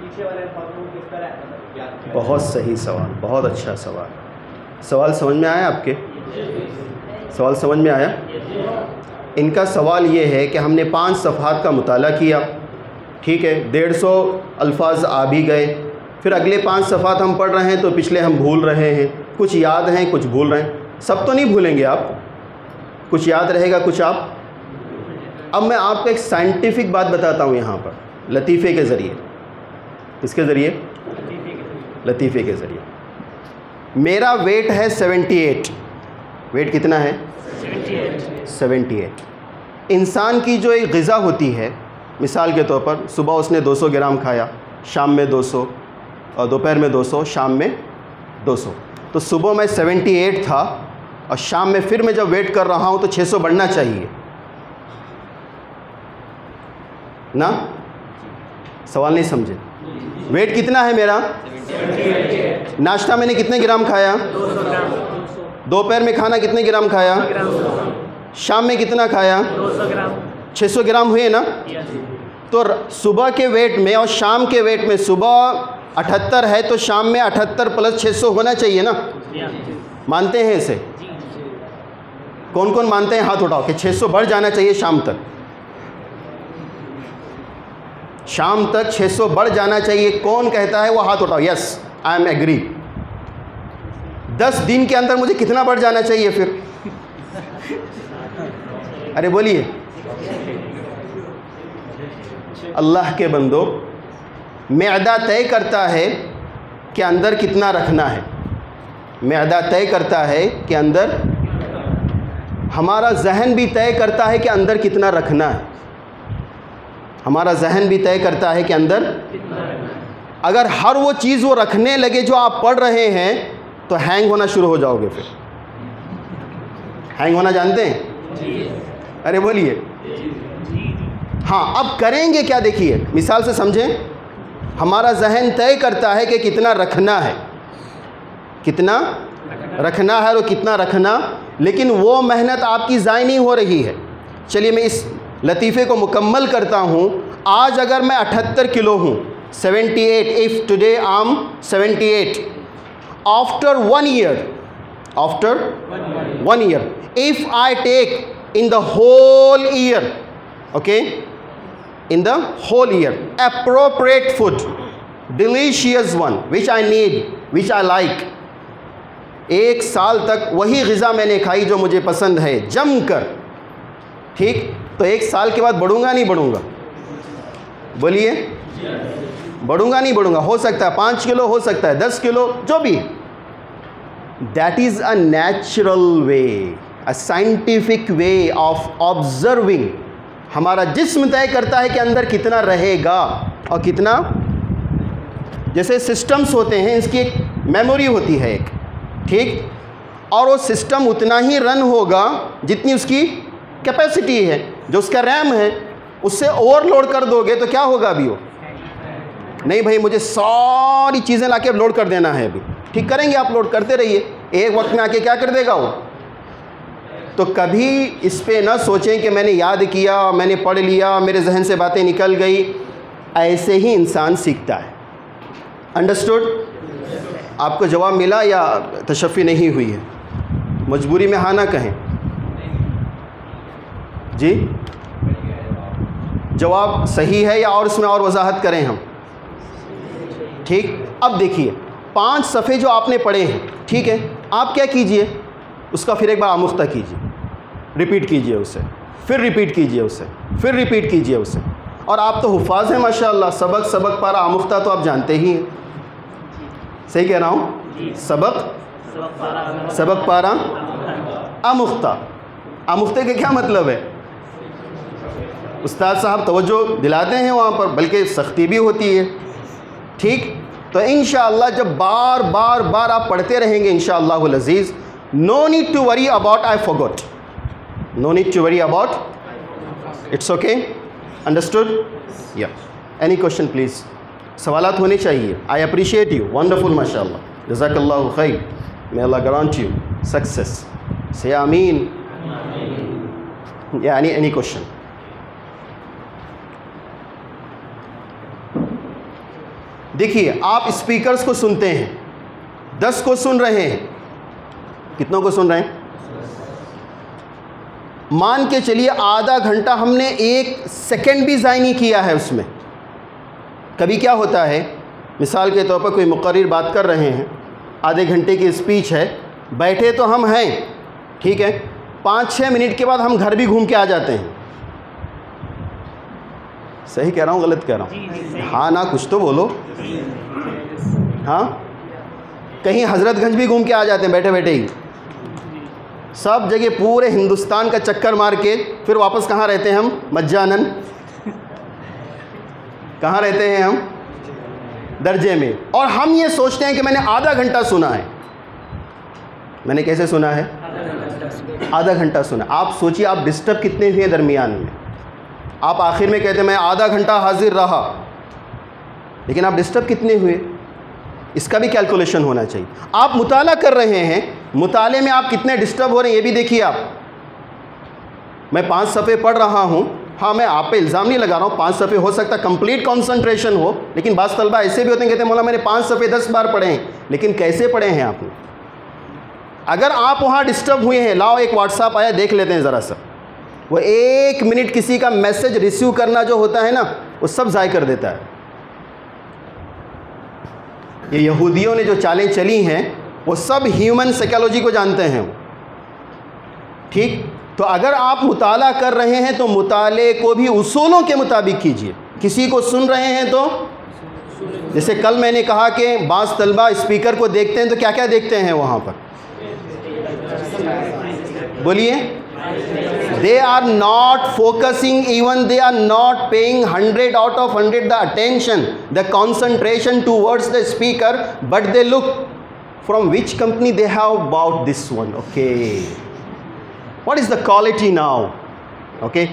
पीछे वाले को तरह मतलब बहुत सही सवाल बहुत अच्छा सवाल। सवाल समझ में आया आपके? सवाल समझ में आया? इनका सवाल ये है कि हमने पाँच सफ़ात का मुताला किया। ठीक है, डेढ़ सौ अल्फाज आ भी गए। फिर अगले पाँच सफ़ात हम पढ़ रहे हैं तो पिछले हम भूल रहे हैं। कुछ याद हैं, कुछ भूल रहे हैं। सब तो नहीं भूलेंगे आप। कुछ याद रहेगा, कुछ आप। अब मैं आपको एक साइंटिफिक बात बताता हूँ यहाँ पर, लतीफ़े के ज़रिए। किसके ज़रिए? लतीफ़े के ज़रिए। मेरा वेट है 78 वेट कितना है? 78 78 इंसान की जो एक गज़ा होती है मिसाल के तौर पर सुबह उसने 200 ग्राम खाया शाम में 200 और दोपहर में 200 शाम में 200 तो सुबह मैं 78 था और शाम में फिर मैं जब वेट कर रहा हूँ तो 600 बढ़ना चाहिए। ना? सवाल नहीं समझे? वेट कितना है मेरा? नाश्ता मैंने कितने ग्राम खाया? दोपहर में खाना कितने ग्राम खाया? शाम में कितना खाया? 600 ग्राम। हुए ना? तो सुबह के वेट में और शाम के वेट में सुबह अठहत्तर है तो शाम में अठहत्तर प्लस 600 होना चाहिए ना? मानते हैं इसे? कौन कौन मानते हैं? हाथ उठाओ कि 600 बढ़ जाना चाहिए शाम तक। शाम तक 600 बढ़ जाना चाहिए। कौन कहता है? वो हाथ उठाओ। यस आई एम एग्री दस दिन के अंदर मुझे कितना बढ़ जाना चाहिए फिर? अरे बोलिए। अल्लाह के बंदो मैदा तय करता है कि अंदर कितना रखना है। मैदा तय करता है कि अंदर हमारा जहन भी तय करता है कि अंदर कितना रखना है। हमारा जहन भी तय करता है कि अंदर अगर हर वो चीज़ वो रखने लगे जो आप पढ़ रहे हैं तो हैंग होना शुरू हो जाओगे फिर। हैंग होना जानते हैं? अरे बोलिए। हाँ अब करेंगे क्या देखिए, मिसाल से समझें। हमारा जहन तय करता है कि कितना रखना है। कितना रखना है और कितना रखना, लेकिन वो मेहनत आपकी ज़ाय नहीं हो रही है। चलिए मैं इस लतीफ़े को मुकम्मल करता हूँ। आज अगर मैं अठहत्तर किलो हूँ 78 if today am 78 after one year after one year if I take in the whole year okay in the whole year appropriate food delicious one which I need which I like एक साल तक वही गज़ा मैंने खाई जो मुझे पसंद है जम कर ठीक? तो एक साल के बाद बढ़ूँगा नहीं बढ़ूँगा? बोलिए। बढ़ूँगा नहीं बढ़ूँगा? हो सकता है पाँच किलो, हो सकता है दस किलो, जो भी। That is a natural way a scientific way of observing हमारा जिस्म तय करता है कि अंदर कितना रहेगा और कितना। जैसे सिस्टम्स होते हैं, इसकी एक मेमोरी होती है एक, ठीक? और वो सिस्टम उतना ही रन होगा जितनी उसकी कैपेसिटी है। जो उसका रैम है, उससे ओवरलोड कर दोगे तो क्या होगा अभी वो? नहीं भाई, मुझे सारी चीज़ें ला के लोड कर देना है अभी। ठीक करेंगे आप लोड करते रहिए। एक वक्त में आके क्या कर देगा वो? तो कभी इस पर ना सोचें कि मैंने याद किया, मैंने पढ़ लिया, मेरे जहन से बातें निकल गई। ऐसे ही इंसान सीखता है। अंडरस्टूड आपको जवाब मिला या तशफ़ी नहीं हुई है? मजबूरी में हाँ ना कहें। जी? जवाब सही है या और इसमें और वजाहत करें हम? ठीक? अब देखिए, पाँच सफ़े जो आपने पढ़े हैं, ठीक है? आप क्या कीजिए? उसका फिर एक बार आमुख्ता कीजिए। रिपीट कीजिए उसे। फिर रिपीट कीजिए उसे। फिर रिपीट कीजिए उसे। और आप तो हुफाज हैं, माशाल्लाह। सबक सबक पारा आमुख्ता तो आप जानते ही हैं। सही कह रहा हूँ? सबक? सबक पारा आमुख्ता आमुख्ते के क्या मतलब है? उस्ताद साहब तवज्जो दिलाते हैं वहाँ पर, बल्कि सख्ती भी होती है। ठीक? तो इन जब बार बार बार आप पढ़ते रहेंगे इन अज़ीज़ no need to worry about I forgot no need to worry about it's okay understood या एनी क्वेश्चन प्लीज़ सवालत होने चाहिए। आई अप्रिशिएट यू वंडरफुल माशा जजाकल्ला खैर may Allah grant you success से आमीन या एनी एनी क्वेश्चन देखिए, आप स्पीकर्स को सुनते हैं। दस को सुन रहे हैं। कितनों को सुन रहे हैं? मान के चलिए आधा घंटा हमने एक सेकंड भी ज़ाय नहीं किया है उसमें। कभी क्या होता है? मिसाल के तौर पर कोई मुकर बात कर रहे हैं आधे घंटे की स्पीच है बैठे तो हम हैं ठीक है? पाँच छः मिनट के बाद हम घर भी घूम के आ जाते हैं। सही कह रहा हूँ गलत कह रहा हूँ? हाँ ना कुछ तो बोलो। हाँ? कहीं हज़रतगंज भी घूम के आ जाते हैं बैठे बैठे ही। सब जगह पूरे हिंदुस्तान का चक्कर मार के फिर वापस कहाँ रहते हैं हम? मज्जानन। कहाँ रहते हैं हम? दर्जे में। और हम ये सोचते हैं कि मैंने आधा घंटा सुना है। मैंने कैसे सुना है? आधा घंटा सुना। आप सोचिए, आप डिस्टर्ब कितने हुए दरमियान में? आप आखिर में कहते मैं आधा घंटा हाजिर रहा। लेकिन आप डिस्टर्ब कितने हुए? इसका भी कैलकुलेशन होना चाहिए। आप मुताला कर रहे हैं मुताले में आप कितने डिस्टर्ब हो रहे हैं, ये भी देखिए आप। मैं पाँच सफ़े पढ़ रहा हूँ। हाँ मैं आप पे इल्ज़ाम नहीं लगा रहा हूँ, पाँच सफ़े हो सकता कंप्लीट कंसंट्रेशन हो, लेकिन बाज़ तलबा ऐसे भी होते हैं, कहते हैं, मौला मैंने पाँच सफ़े दस बार पढ़े हैं, लेकिन कैसे पढ़े हैं आपने अगर आप वहाँ डिस्टर्ब हुए हैं, लाओ एक व्हाट्सअप आया, देख लेते हैं ज़रा सा। वो एक मिनट किसी का मैसेज रिसीव करना जो होता है ना, वो सब ज़ाय कर देता है। ये यहूदियों ने जो चालें चली हैं वो सब ह्यूमन साइकोलॉजी को जानते हैं। ठीक? तो अगर आप मुताल कर रहे हैं तो मुताले को भी उसूलों के मुताबिक कीजिए। किसी को सुन रहे हैं तो? जैसे कल मैंने कहा कि बास तलबा स्पीकर को देखते हैं तो क्या क्या देखते हैं वहाँ पर? बोलिए। They are not focusing even they are not paying hundred out of hundred the attention the concentration towards the speaker but they look from which company they have bought this one okay what is the quality now okay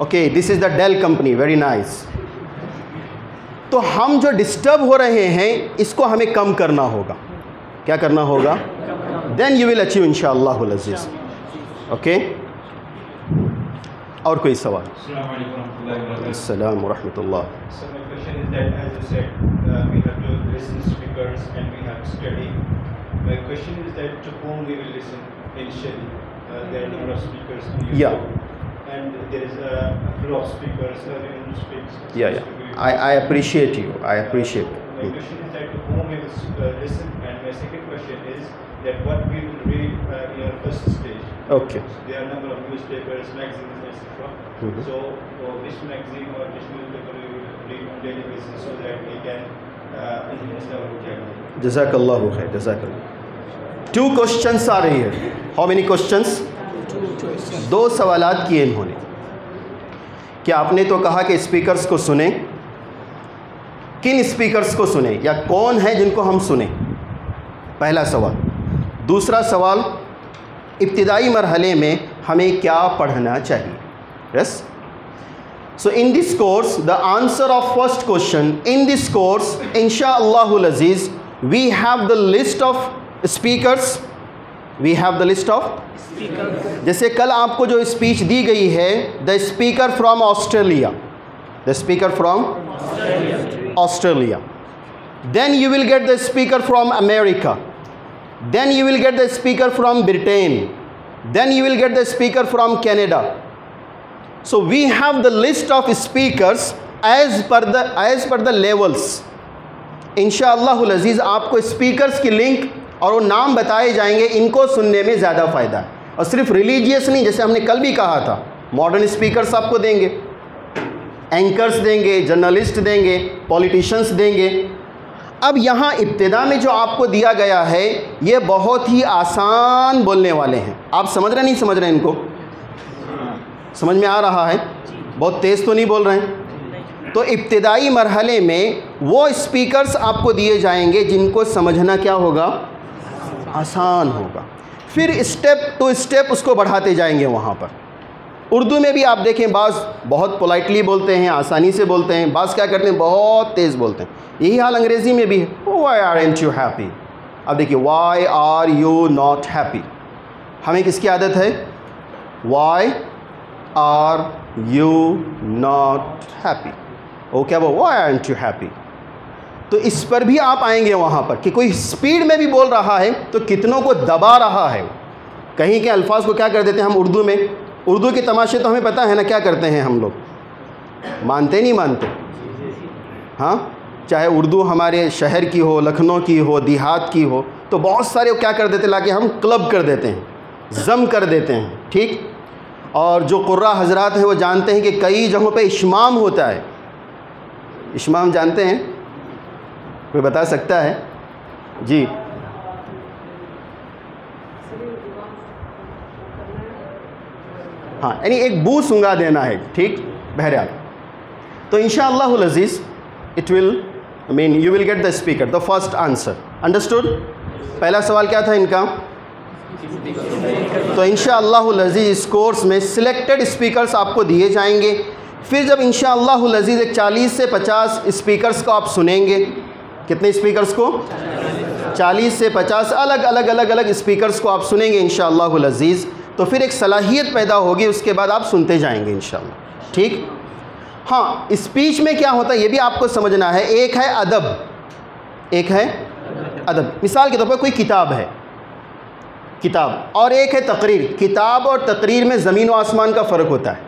okay this is the dell company very nice तो हम जो disturb हो रहे हैं इसको हमें कम करना होगा क्या करना होगा then you will achieve in okay और कोई सवाल अस्सलाम वरहमतुल्लाह Question is that, as you said, uh, we have to listen speakers and we have to study. My question is that to whom we will listen initially. Uh, there are a number of speakers on YouTube. Yeah. And there is a, flow of speakers uh, who speaks. Yeah, yeah. I, I appreciate you. I appreciate. My question is that to whom we will uh, listen. And my second question is that what we will read uh, in our first stage. Okay. So there are a number of newspapers, magazines, etc. Mhm. So uh, which magazine or which newspaper जजाकल्लाहु खैर जजाकल्लाह two questions आ रही है how many questions दो सवालात किए इन्होंने। कि आपने तो कहा कि स्पीकर्स को सुने? किन स्पीकर्स को सुने? या कौन है जिनको हम सुने? पहला सवाल। दूसरा सवाल, इब्तदाई मरहले में हमें क्या पढ़ना चाहिए? Yes So in this course, the answer of first question in this course, inshallah aziz, we have the list of speakers we have the list of जैसे कल आपको जो स्पीच दी गई है the speaker from Australia the speaker from Australia then you will get the speaker from america then you will get the speaker from britain then you will get the speaker from canada So we have the list of speakers as per the, as per the levels. इंशाअल्लाह अज़ीज़ आपको speakers की link और वो नाम बताए जाएँगे, इनको सुनने में ज़्यादा फ़ायदा है। और सिर्फ़ रिलीजियस नहीं, जैसे हमने कल भी कहा था मॉडर्न स्पीकर्स आपको देंगे एंकर्स देंगे जर्नलिस्ट देंगे पॉलिटिशियंस देंगे। अब यहाँ इब्तदा में जो आपको दिया गया है, ये बहुत ही आसान बोलने वाले हैं। आप समझ रहे नहीं समझ रहे इनको? समझ में आ रहा है? बहुत तेज़ तो नहीं बोल रहे हैं? तो इब्तदाई मरहले में वो स्पीकर्स आपको दिए जाएँगे जिनको समझना क्या होगा? आसान होगा। फिर स्टेप टू स्टेप उसको बढ़ाते जाएँगे वहाँ पर। उर्दू में भी आप देखें, बाज़ बहुत पोलाइटली बोलते हैं, आसानी से बोलते हैं, बाज़ क्या करते हैं? बहुत तेज़ बोलते हैं। यही हाल अंग्रेज़ी में भी है। Why aren't you happy अब देखिए why are you not happy हमें किसकी आदत है? Why are you not happy वो क्या वो वाई एंट यू हैप्पी तो इस पर भी आप आएँगे वहाँ पर कि कोई स्पीड में भी बोल रहा है तो कितनों को दबा रहा है कहीं के अल्फाज को क्या कर देते हैं हम उर्दू में? उर्दू के तमाशे तो हमें पता है ना, क्या करते हैं हम लोग? मानते नहीं मानते? हाँ? चाहे उर्दू हमारे शहर की हो, लखनऊ की हो, देहात की हो तो बहुत सारे क्या कर देते लाके हम क्लब कर देते हैं ज़म कर देते हैं, ठीक? और जो कुर्रा हजरात हैं, वो जानते हैं कि कई जगहों पे इशमाम होता है। इशमाम जानते हैं? कोई बता सकता है? जी। हाँ यानी एक बू सुंगा देना है, ठीक? बहरहाल। तो इन अज़ीज़ it will mean you will get the speaker the first answer understood पहला सवाल क्या था इनका? तो इन अज़ीज़ इस कोर्स में सिलेक्टेड स्पीकर्स आपको दिए जाएँगे। फिर जब इन अज़ीज़ एक चालीस से पचास स्पीकर्स को आप सुनेंगे, कितने स्पीकर्स को? 40 से 50 अलग अलग अलग अलग स्पीकर्स को आप सुनेंगे इन अज़ीज़ तो फिर एक सलाहियत पैदा होगी, उसके बाद आप सुनते जाएँगे इन ठीक? हाँ स्पीच में क्या होता है, ये भी आपको समझना है। एक है अदब। एक है अदब। मिसाल के तौर पर कोई किताब है। किताब। और एक है तकरीर। किताब और तकरीर में ज़मीन व आसमान का फ़र्क होता है।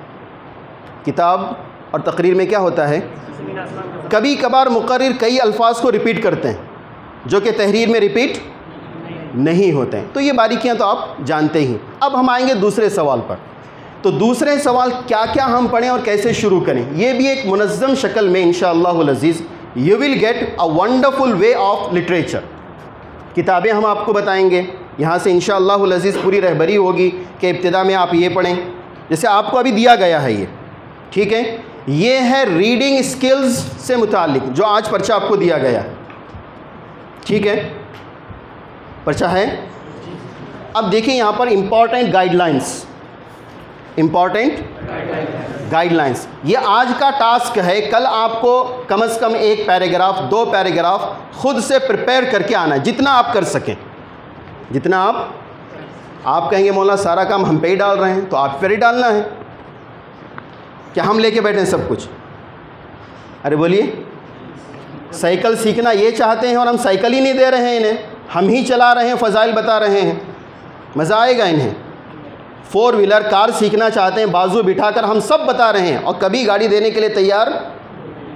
किताब और तकरीर में क्या होता है? कभी कभार मुकर्र कई अल्फाज को रिपीट करते हैं, जो कि तहरीर में रिपीट नहीं होते हैं। तो ये बारीकियाँ तो आप जानते ही अब हम आएँगे दूसरे सवाल पर। तो दूसरे सवाल क्या क्या हम पढ़ें और कैसे शुरू करें? ये भी एक मुनज़म शक्ल में इन अज़ीज़ you will get a wonderful way of literature किताबें हम आपको बताएँगे। यहाँ से इन अज़ीज़ पूरी रहबरी होगी कि इब्तदा में आप ये पढ़ें। जैसे आपको अभी दिया गया है ये, ठीक है? ये है रीडिंग स्किल्स से मुतालिक, जो आज पर्चा आपको दिया गया। ठीक है? पर्चा है? अब देखिए यहाँ पर इंपॉर्टेंट गाइडलाइंस इंपॉर्टेंट गाइडलाइंस ये आज का टास्क है, कल आपको कम से कम एक पैराग्राफ दो पैराग्राफ खुद से प्रिपेयर करके आना है, जितना आप कर सकें। जितना आप आप कहेंगे मौला सारा काम हम पे ही डाल रहे हैं तो आप पर ही डालना है। क्या हम लेके बैठे हैं सब कुछ? अरे बोलिए, साइकिल सीखना ये चाहते हैं और हम साइकिल ही नहीं दे रहे हैं इन्हें। हम ही चला रहे हैं, फ़जाइल बता रहे हैं। मज़ा आएगा इन्हें। फोर व्हीलर कार सीखना चाहते हैं, बाजू बिठाकर हम सब बता रहे हैं और कभी गाड़ी देने के लिए तैयार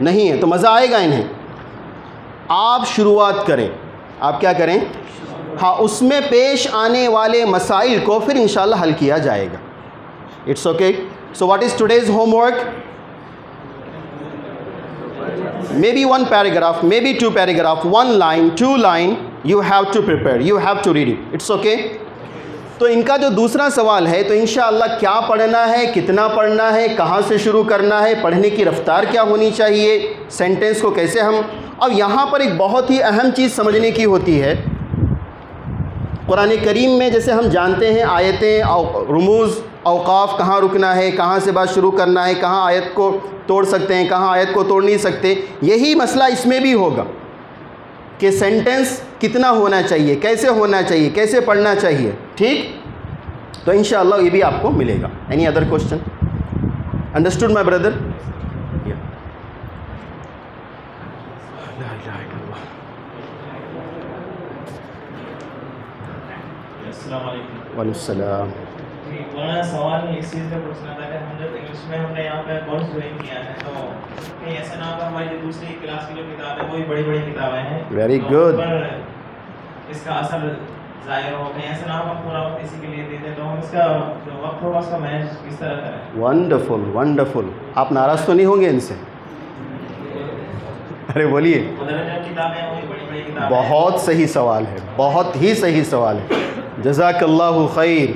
नहीं है तो मज़ा आएगा इन्हें। आप शुरुआत करें। आप क्या करें? हाँ उसमें पेश आने वाले मसाइल को फिर इंशाल्लाह हल किया जाएगा। It's okay so what is today's homework maybe one paragraph, maybe two paragraph, one line, two line, you have to prepare, you have to read it. It's okay तो इनका जो दूसरा सवाल है तो इन क्या पढ़ना है, कितना पढ़ना है, कहाँ से शुरू करना है, पढ़ने की रफ्तार क्या होनी चाहिए सेंटेंस को कैसे हम, अब यहाँ पर एक बहुत ही अहम चीज़ समझने की होती है कुरान करीम में जैसे हम जानते हैं आयतें रमूज़ अवकाफ़ कहाँ रुकना है, कहाँ से बात शुरू करना है, कहाँ आयत को तोड़ सकते हैं, कहाँ आयत को तोड़ नहीं सकते, यही मसला इसमें भी होगा कि सेंटेंस कितना होना चाहिए, कैसे होना चाहिए, कैसे पढ़ना चाहिए, ठीक? तो इन ये भी आपको मिलेगा। Any other question understood my brother वालेकुम मौलाना सवाल इस चीज़ का पूछना था कि हम जब इंग्लिश में हमने यहाँ पे कोर्स ज्वाइन किया है तो कहीं ऐसा ना होगा हमारी जो दूसरी क्लास की जो किताब है वो भी बड़ी बड़ी किताबें हैं। Very तो इसका असर ज़ाहिर हो कहीं ऐसा ना हो हम पूरा वक्त इसी के लिए दे तो हम इसका जो वक्त होगा उसका मैनेज किस तरह करें। वंडरफुल वंडरफुल आप नाराज़ तो नहीं होंगे इनसे? अरे बोलिए। मतलब। बहुत सही सवाल है बहुत ही सही सवाल है। जजाकल्लाहु खैर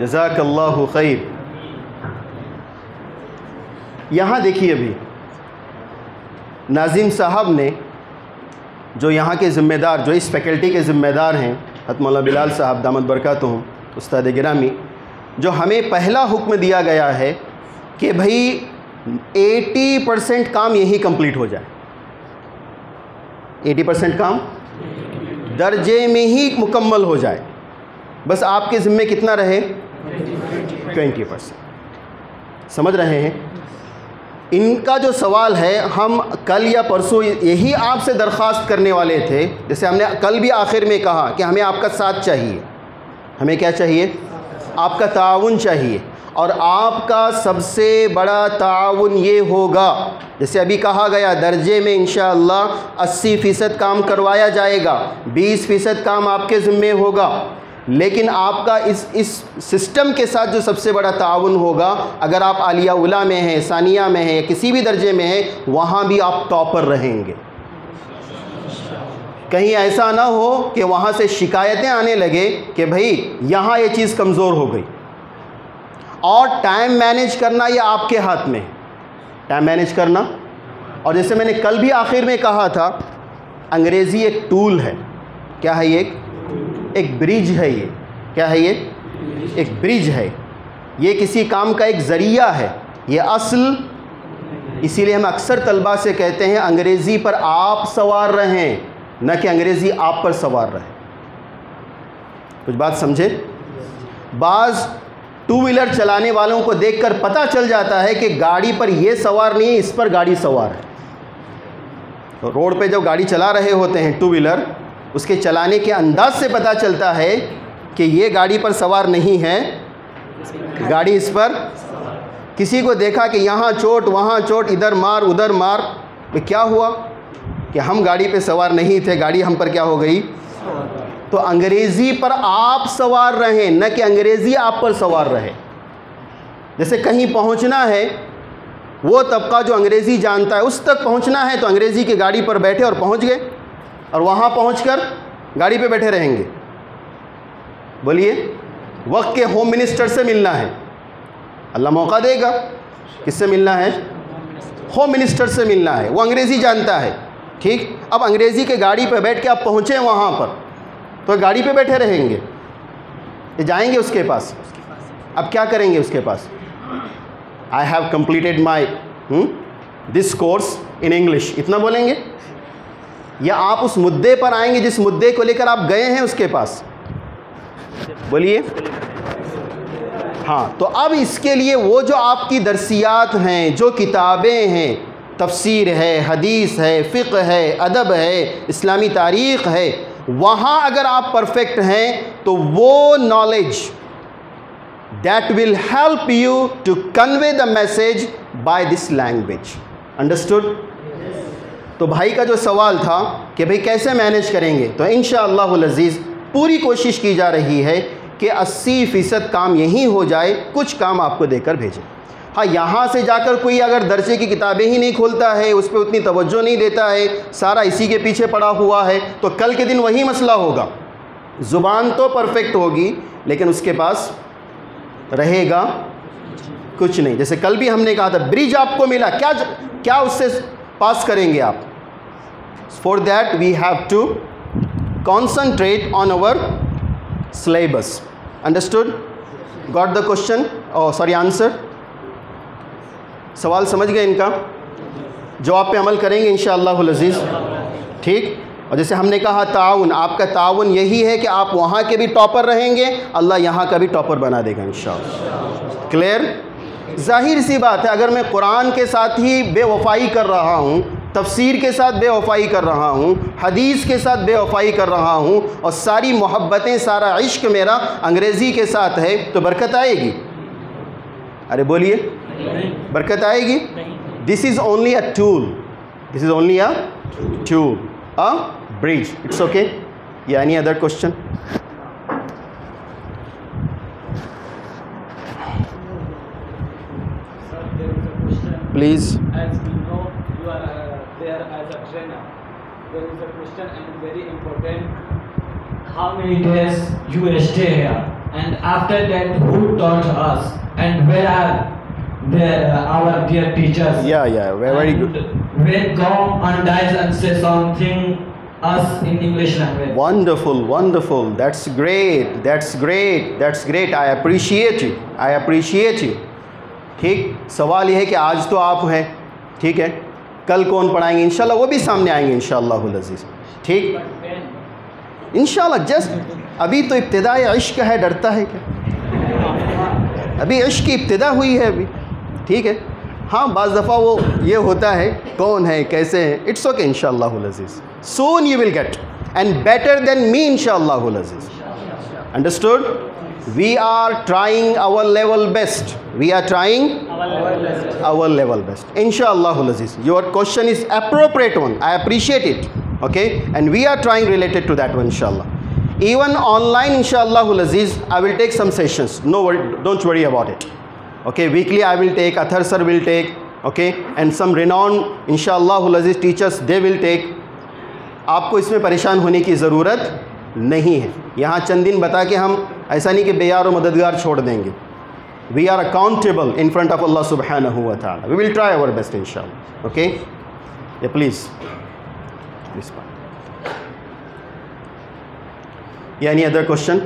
जजाकल्लाहु खैर। यहाँ देखिए अभी, नाजिम साहब ने जो यहाँ के ज़िम्मेदार, जो इस फैकल्टी के ज़िम्मेदार हैं, हतमौला बिलाल साहब, दामद बरकत हूँ, उस्ताद गिरामी, जो हमें पहला हुक्म दिया गया है कि भाई 80 परसेंट काम यही कंप्लीट हो जाए। 80 परसेंट काम दर्जे में ही मुकम्मल हो जाए। बस आपके ज़िम्मे कितना रहे? 20 परसेंट समझ रहे हैं? इनका जो सवाल है, हम कल या परसों यही आपसे दरख्वास्त करने वाले थे, जैसे हमने कल भी आखिर में कहा कि हमें आपका साथ चाहिए। हमें क्या चाहिए? आपका ताउन चाहिए। और आपका सबसे बड़ा ताउन ये होगा, जैसे अभी कहा गया, दर्जे में इन अस्सी फ़ीसद काम करवाया जाएगा, बीस फ़ीसद काम आपके ज़िम्मे होगा। लेकिन आपका इस इस सिस्टम के साथ जो सबसे बड़ा ताउन होगा, अगर आप आलिया उला में हैं, सानिया में हैं, या किसी भी दर्जे में हैं, वहाँ भी आप टॉपर रहेंगे। कहीं ऐसा ना हो कि वहाँ से शिकायतें आने लगे कि भाई, यहाँ ये चीज़ कमज़ोर हो गई। और टाइम मैनेज करना ये आपके हाथ में टाइम मैनेज करना। और जैसे मैंने कल भी आखिर में कहा था, अंग्रेज़ी एक टूल है। क्या है ये? एक ब्रिज है ये। क्या है ये? एक ब्रिज है। ये किसी काम का एक ज़रिया है। ये असल, इसीलिए हम अक्सर तलबा से कहते हैं, अंग्रेज़ी पर आप सवार रहें, न कि अंग्रेज़ी आप पर सवार रहे। कुछ बात समझे? बाज़ टू व्हीलर चलाने वालों को देखकर पता चल जाता है कि गाड़ी पर ये सवार नहीं है इस पर गाड़ी सवार है। तो रोड पे जब गाड़ी चला रहे होते हैं टू व्हीलर उसके चलाने के अंदाज से पता चलता है कि ये गाड़ी पर सवार नहीं है। गाड़ी इस पर किसी को देखा कि यहाँ चोट, वहाँ चोट, इधर मार, उधर मार। तो क्या हुआ कि हम गाड़ी पे सवार नहीं थे, गाड़ी हम पर क्या हो गई? तो अंग्रेज़ी पर आप सवार रहें, न कि अंग्रेज़ी आप पर सवार रहे। जैसे कहीं पहुँचना है, वो तबका जो अंग्रेज़ी जानता है, उस तक पहुँचना है तो अंग्रेज़ी की गाड़ी पर बैठे और पहुँच गए। और वहाँ पहुँच गाड़ी पे बैठे रहेंगे। बोलिए, वक्त के होम मिनिस्टर से मिलना है। अल्लाह मौका देगा। किससे मिलना है? होम मिनिस्टर से मिलना है। वो अंग्रेज़ी जानता है। ठीक? अब अंग्रेज़ी के गाड़ी पे बैठ के आप पहुँचे वहाँ पर तो गाड़ी पे बैठे रहेंगे। जाएँगे उसके पास। अब क्या करेंगे उसके पास? I have completed my this course in English इतना बोलेंगे? या आप उस मुद्दे पर आएँगे, जिस मुद्दे को लेकर आप गए हैं उसके पास? बोलिए। हाँ तो अब इसके लिए वो जो आपकी दरसियात हैं, जो किताबें हैं, तफसीर है, हदीस है फ़िक़ है, अदब है, इस्लामी तारीख़ है, वहाँ अगर आप परफेक्ट हैं तो वो knowledge that will help you to convey the message by this language understood तो भाई का जो सवाल था कि भाई कैसे मैनेज करेंगे तो इन अज़ीज़ पूरी कोशिश की जा रही है कि 80 फ़ीसद काम यहीं हो जाए, कुछ काम आपको देकर भेजें। हाँ यहाँ से जाकर कोई अगर दर्जे की किताबें ही नहीं खोलता है, उस पर उतनी तवज्जो नहीं देता है, सारा इसी के पीछे पड़ा हुआ है तो कल के दिन वही मसला होगा। ज़ुबान तो परफेक्ट होगी, लेकिन उसके पास रहेगा कुछ नहीं। जैसे कल भी हमने कहा था ब्रिज आपको मिला, क्या क्या उससे पास करेंगे आप? For that we have to concentrate on our syllabus understood got the question oh sorry answer सवाल समझ गए इनका? जवाब पे अमल करेंगे इन अज़ीज़। ठीक? और जैसे हमने कहा ताउन, आपका ताउन यही है कि आप वहाँ के भी टॉपर रहेंगे, अल्लाह यहाँ का भी टॉपर बना देगा इन क्लियर? ज़ाहिर सी बात है, अगर मैं कुरान के साथ ही बेवफाई कर रहा हूँ तफसीर के साथ बेवफाई कर रहा हूँ हदीस के साथ बेवफाई कर रहा हूँ और सारी मोहब्बतें सारा इश्क मेरा अंग्रेज़ी के साथ है तो बरकत आएगी? अरे बोलिए। बरकत आएगी? This is only a tool this is only a tool a bridge it's okay या any other question Sir, there is a question. Please As we know, you are uh, there trainer. There is a question and very important. How many days you stay here? And after that, who taught us? And where are there uh, our dear teachers? या very good And When come and dies and say something us in English language. Wonderful, wonderful. That's great. That's great. That's great. I appreciate you. I appreciate you. ठीक सवाल ये है कि आज तो आप हैं ठीक है कल कौन पढ़ाएँगे? इंशाल्लाह वो भी सामने आएँगे, इंशाल्लाह अज़ीज़। ठीक? इंशाल्लाह जस्ट अभी तो इब्तदा इश्क है, डरता है क्या? अभी इश्क की इब्तदा हुई है अभी। ठीक है? हाँ बाज़ दफ़ा वो ये होता है, कौन है, कैसे है? इट्स ओके इंशाल्लाह अज़ीज़। Soon you will get and better than me इंशाल्लाह अज़ीज़। Understood? we are trying our level best we are trying our level best inshallah aziz your question is appropriate one i appreciate it okay and we are trying related to that one inshallah even online inshallah aziz i will take some sessions no worry, don't worry about it okay weekly i will take athar sir will take okay and some renowned inshallah aziz teachers they will take आपको इसमें परेशान होने की ज़रूरत नहीं है। यहाँ चंद दिन बता के हम ऐसा नहीं कि बेयार और मददगार छोड़ देंगे। We are accountable in front of अल्लाह सुबहानहू हुआ था we will try our best इंशाल्लाह okay yeah please please yeah any other question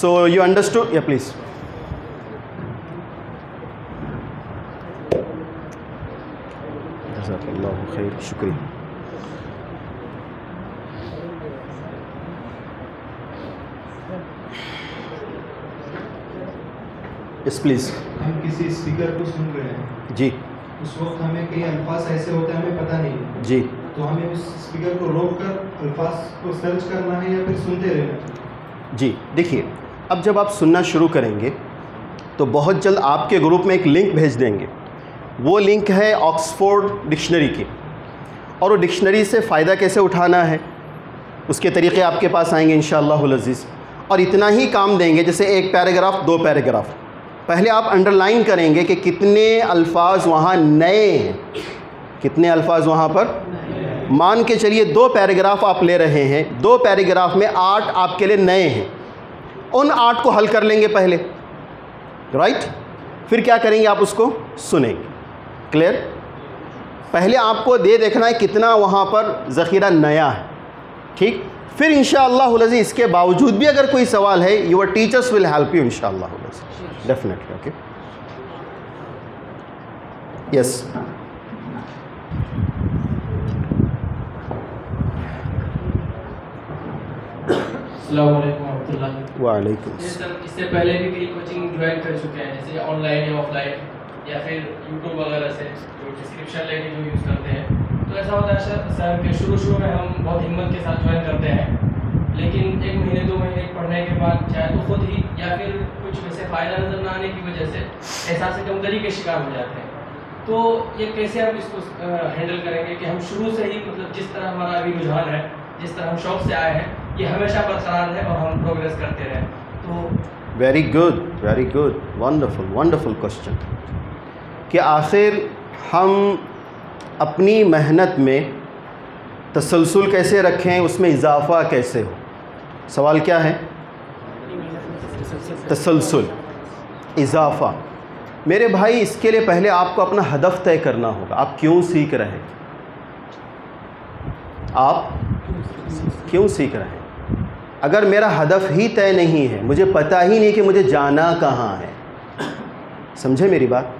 so you understood yeah please शुक्रिया यस प्लीज़ हम किसी स्पीकर को सुन रहे हैं। जी। उस वक्त हमें कई अल्फाज ऐसे होते हैं हमें पता नहीं। जी। तो हमें उस स्पीकर को रोक कर अल्फाज को सर्च करना है या फिर सुनते रहना जी देखिए अब जब आप सुनना शुरू करेंगे तो बहुत जल्द आपके ग्रुप में एक लिंक भेज देंगे। वो लिंक है ऑक्सफोर्ड डिक्शनरी की। और वो डिक्शनरी से फ़ायदा कैसे उठाना है? उसके तरीक़े आपके पास आएँगे इन अज़ीज़। और इतना ही काम देंगे जैसे एक पैराग्राफ दो पैराग्राफ पहले आप अंडरलाइन करेंगे कि कितने अल्फाज वहाँ नए हैं। कितने अल्फाज वहाँ पर? मान के चलिए दो पैराग्राफ आप ले रहे हैं। दो पैराग्राफ में आठ आपके लिए नए हैं। उन आठ को हल कर लेंगे पहले। राइट फिर क्या करेंगे आप उसको? सुनेंगे। क्लियर पहले आपको दे देखना है कितना वहाँ पर ज़ख़ीरा नया है। ठीक? फिर इन इसके बावजूद भी अगर कोई सवाल है your teachers will help you in definitely okay yes वालेकुम इससे पहले भी कई कोचिंग ज्वाइन कर चुके हैं जैसे ऑनलाइन या ऑफलाइन या फिर यूट्यूब वगैरह से जो डिस्क्रिप्शन लेके जो यूज़ करते हैं। तो ऐसा होता है सर सर कि शुरू शुरू में हम बहुत हिम्मत के साथ ज्वाइन करते हैं। लेकिन एक महीने, दो महीने पढ़ने के बाद, चाहे तो खुद ही या फिर कुछ वैसे फ़ायदा नज़र ना आने की वजह से एहसास कमज़ोरी के शिकार हो जाते हैं। तो ये कैसे हम इसको हैंडल करेंगे कि हम शुरू से ही मतलब जिस तरह हमारा अभी रुझान है, जिस तरह हम शौक से आए हैं, ये हमेशा बरकरार रहे और हम प्रोग्रेस करते रहें। तो very good very good wonderful wonderful question कि आखिर हम अपनी मेहनत में तसलसल कैसे रखें, उसमें इजाफ़ा कैसे हो? सवाल क्या है? तसलसल, इजाफ़ा। मेरे भाई, इसके लिए पहले आपको अपना हदफ तय करना होगा। आप क्यों सीख रहे हैं? आप क्यों सीख रहे हैं? अगर मेरा हदफ ही तय नहीं है, मुझे पता ही नहीं कि मुझे जाना कहाँ है। समझे मेरी बात?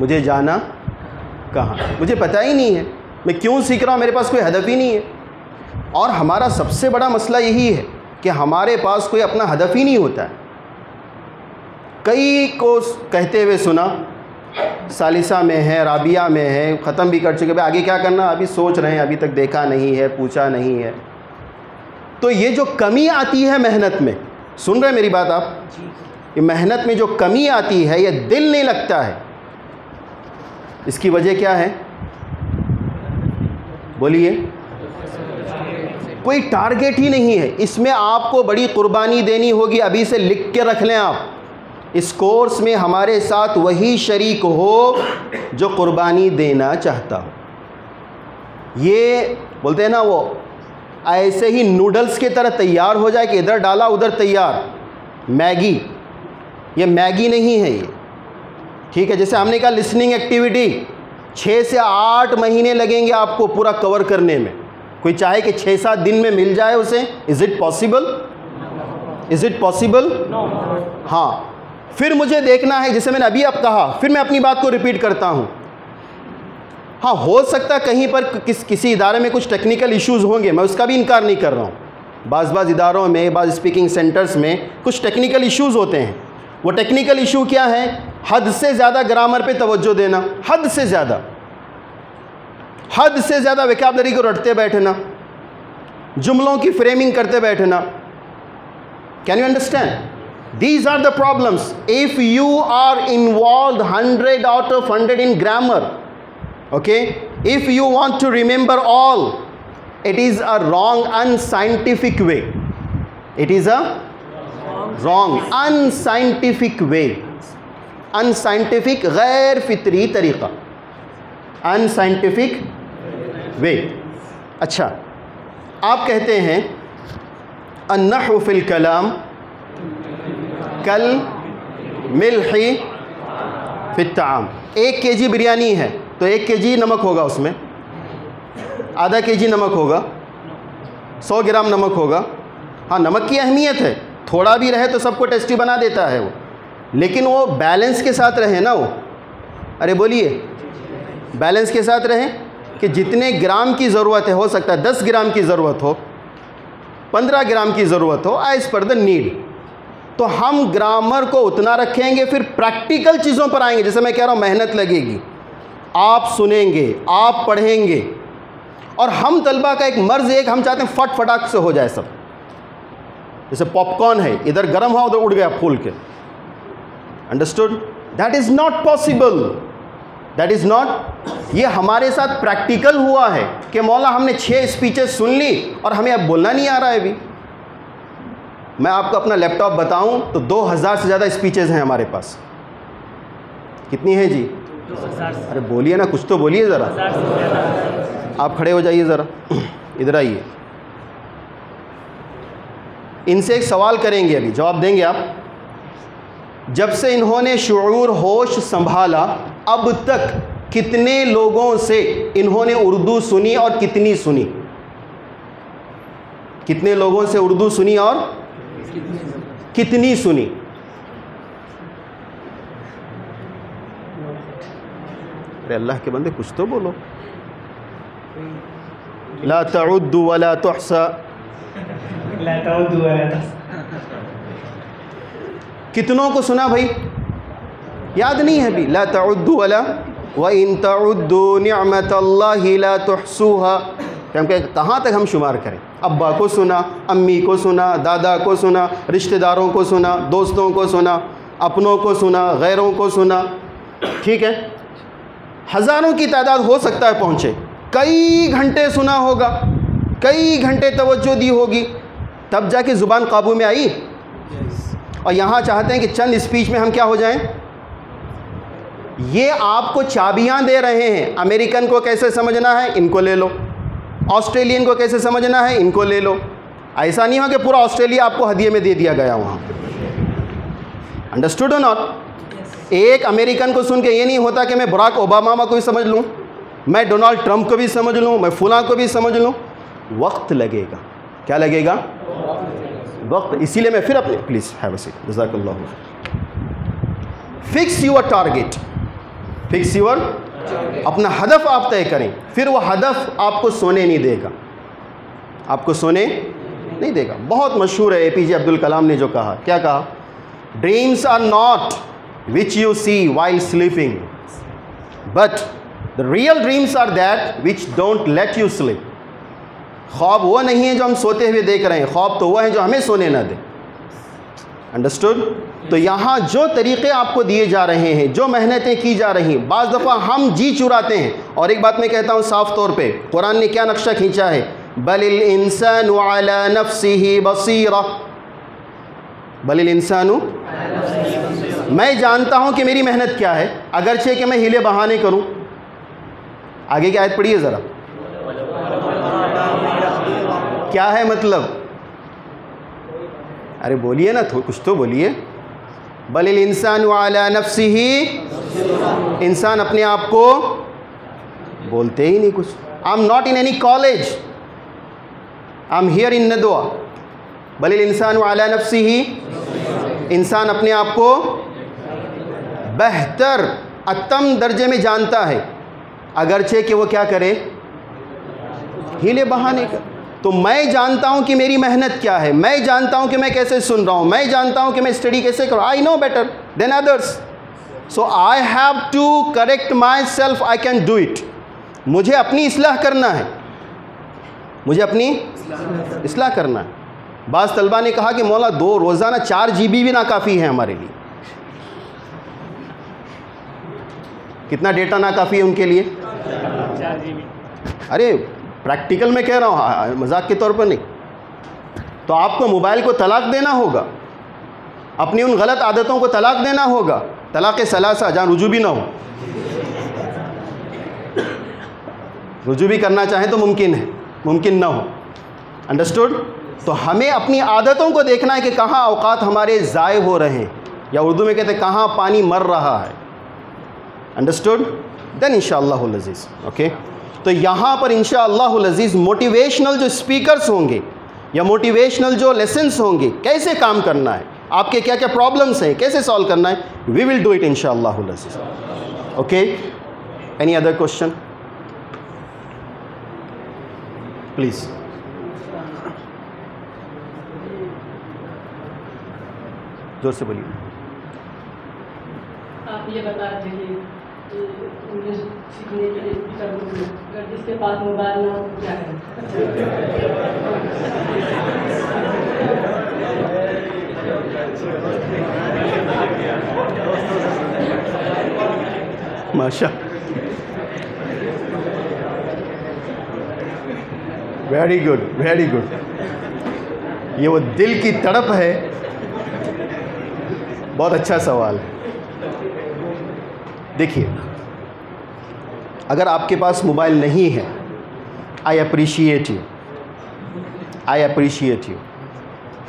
मुझे जाना कहाँ है? मुझे पता ही नहीं है। मैं क्यों सीख रहा हूँ? मेरे पास कोई हदफ ही नहीं है। और हमारा सबसे बड़ा मसला यही है कि हमारे पास कोई अपना हदफ ही नहीं होता है। कई को कहते हुए सुना सालिसा में है राबिया में है ख़त्म भी कर चुके भाई आगे क्या करना? अभी सोच रहे हैं अभी तक देखा नहीं है पूछा नहीं है। तो ये जो कमी आती है मेहनत में सुन रहे मेरी बात आप? ये मेहनत में जो कमी आती है ये दिल नहीं लगता है। इसकी वजह क्या है? बोलिए। कोई टारगेट ही नहीं है। इसमें आपको बड़ी कुर्बानी देनी होगी। अभी से लिख के रख लें आप। इस कोर्स में हमारे साथ वही शरीक हो जो कुर्बानी देना चाहता हो। ये बोलते हैं ना वो, ऐसे ही नूडल्स की तरह तैयार हो जाए कि इधर डाला, उधर तैयार। मैगी। ये मैगी नहीं है ये। ठीक है, जैसे हमने कहा लिसनिंग एक्टिविटी छः से आठ महीने लगेंगे आपको पूरा कवर करने में। कोई चाहे कि छः सात दिन में मिल जाए उसे is it possible is it possible हाँ। फिर मुझे देखना है जैसे मैंने अभी अब कहा फिर मैं अपनी बात को रिपीट करता हूँ। हाँ हो सकता कहीं पर किस किसी इदारे में कुछ टेक्निकल इश्यूज़ होंगे मैं उसका भी इनकार नहीं कर रहा हूँ। बाज़ बाज़ इदारों में बाज़ स्पीकिंग सेंटर्स में कुछ टेक्निकल इश्यूज़ होते हैं। वो टेक्निकल इशू क्या है? हद से ज़्यादा ग्रामर पे तवज्जो देना हद से ज़्यादा। हद से ज़्यादा वैकैबलरी को रटते बैठना, जुमलों की फ्रेमिंग करते बैठना। Can you understand these are the problems if you are involve hundred out of hundred in grammar okay if you want to remember all it is a wrong unscientific way it is a wrong unscientific way unscientific गैर फितरी तरीका unscientific way अच्छा आप कहते हैं अन्नहु fill कलाम कल मिल्ही फिताम एक के जी बिरयानी है तो एक के जी नमक होगा उसमें आधा के जी नमक होगा सौ ग्राम नमक होगा हाँ नमक की अहमियत है थोड़ा भी रहे तो सबको टेस्टी बना देता है वो लेकिन वो बैलेंस के साथ रहे ना वो अरे बोलिए बैलेंस के साथ रहे कि जितने ग्राम की ज़रूरत है, हो सकता है दस ग्राम की ज़रूरत हो, पंद्रह ग्राम की ज़रूरत हो एज़ पर द नीड तो हम ग्रामर को उतना रखेंगे, फिर प्रैक्टिकल चीज़ों पर आएँगे, जैसे मैं कह रहा हूँ, मेहनत लगेगी। आप सुनेंगे, आप पढ़ेंगे, और हम तलबा का एक मर्ज़ एक, हम चाहते हैं फट फटाक से हो जाए सब। जैसे पॉपकॉर्न है, इधर गर्म हुआ, उधर उड़ गया फूल के। Understood that is not possible that is not ये हमारे साथ प्रैक्टिकल हुआ है कि मौला हमने छः स्पीचेस सुन ली और हमें अब बोलना नहीं आ रहा है अभी। मैं आपको अपना लैपटॉप बताऊँ तो 2000 से ज़्यादा स्पीचेस हैं हमारे पास। कितनी हैं जी? अरे बोलिए ना, कुछ तो बोलिए ज़रा। आप खड़े हो जाइए ज़रा। इधर आइए। इनसे एक सवाल करेंगे अभी। जवाब देंगे आप? जब से इन्होंने शुरूर होश संभाला, अब तक कितने लोगों से इन्होंने उर्दू सुनी और कितनी सुनी? कितने लोगों से उर्दू सुनी और कितनी सुनी? अरे अल्लाह के बंदे कुछ तो बोलो। ला तउद्दु वला तुहसा। कितनों को सुना भाई? याद नहीं है अभी। ला वला, व इन तउद्दु निअमतल्लाहि ला तुहसूहा। हम कहें, कहाँ तक हम शुमार करें? अब्बा को सुना, अम्मी को सुना, दादा को सुना, रिश्तेदारों को सुना, दोस्तों को सुना, अपनों को सुना, गैरों को सुना। ठीक है? हज़ारों की तादाद हो सकता है पहुँचे। कई घंटे सुना होगा, कई घंटे तवज्जो दी होगी। तब जाके ज़ुबान काबू में आई? और यहाँ चाहते हैं कि चंद स्पीच में हम क्या हो जाएँ? ये आपको चाबियाँ दे रहे हैं। अमेरिकन को कैसे समझना है? इनको ले लो। ऑस्ट्रेलियन को कैसे समझना है? इनको ले लो। ऐसा नहीं हो कि पूरा ऑस्ट्रेलिया आपको हदिये में दे दिया गया वहाँ अंडरस्टूड नॉट एक अमेरिकन को सुन के ये नहीं होता कि मैं बराक ओबामा को भी समझ लूँ मैं डोनाल्ड ट्रंप को भी समझ लूँ मैं फुला को भी समझ लूँ। वक्त लगेगा। क्या लगेगा? वक्त, इसीलिए मैं फिर अपने please have a seat जजाकल्लाह fix your target fix your अपना हदफ आप तय करें. फिर वो हदफ आपको सोने नहीं देगा. आपको सोने नहीं देगा. बहुत मशहूर है ए पी जे अब्दुल कलाम ने जो कहा. क्या कहा? Dreams are not which you see while sleeping but the real dreams are that which don't let you sleep ख्वाब वो नहीं है जो हम सोते हुए देख रहे हैं। ख्वाब तो वह है जो हमें सोने ना दे। अंडरस्टूड तो यहाँ जो तरीक़े आपको दिए जा रहे हैं जो मेहनतें की जा रही हैं बाज़ दफ़ा हम जी चुराते हैं। और एक बात मैं कहता हूँ साफ़ तौर पे कुरान ने क्या नक्शा खींचा है? बलिल इंसान नफसी ही बसीरा। बलिल इंसान मैं जानता हूँ कि मेरी मेहनत क्या है अगरचे कि मैं हिले बहाने करूँ। आगे की आयत पढ़िए ज़रा। क्या है मतलब? अरे बोलिए ना कुछ तो बोलिए। बलिल इंसान वाला नफसी ही इंसान अपने आप को बोलते ही नहीं कुछ। I am not in any college I am here in Nadwa बलिल इंसान वाला नफसी ही इंसान अपने आप को बेहतर अतम दर्जे में जानता है। अगरचे कि वो क्या करे? हीले बहाने का तो मैं जानता हूँ कि मेरी मेहनत क्या है। मैं जानता हूँ कि मैं कैसे सुन रहा हूँ। मैं जानता हूँ कि मैं स्टडी कैसे करूँ I know better than others so I have to correct myself I can do it मुझे अपनी इसलाह करना है। मुझे अपनी इसलाह करना है। बाज़ तलबा ने कहा कि मौला दो रोज़ाना चार जी बी भी ना काफ़ी है हमारे लिए। कितना डेटा ना काफ़ी है उनके लिए? अरे प्रैक्टिकल में कह रहा हूँ मज़ाक के तौर पर नहीं। तो आपको मोबाइल को तलाक देना होगा। अपनी उन गलत आदतों को तलाक देना होगा। तलाक सलासा, जहाँ रुजू भी ना हो। रुजू भी करना चाहें तो मुमकिन है, मुमकिन ना हो। अंडरस्टूड तो हमें अपनी आदतों को देखना है कि कहाँ अवकात हमारे ज़ाय हो रहे हैं। या उर्दू में कहते हैं, कहाँ पानी मर रहा है। अंडरस्टूड देन इन लजीज़ ओके तो यहाँ पर इन अज़ीज़ मोटिवेशनल जो स्पीकर्स होंगे या मोटिवेशनल जो लेसन्स होंगे, कैसे काम करना है? आपके क्या क्या प्रॉब्लम्स हैं? कैसे सॉल्व करना है? We will do it in Aziz. Okay any other question please ज़ोर से बोलिए। आप ये बता रहे इंग्लिश सीखने के लिए अगर जिसके पास मोबाइल ना हो क्या करें माशा। वेरी गुड वेरी गुड ये वो दिल की तड़प है। बहुत अच्छा सवाल है। देखिए, अगर आपके पास मोबाइल नहीं है I appreciate you I appreciate you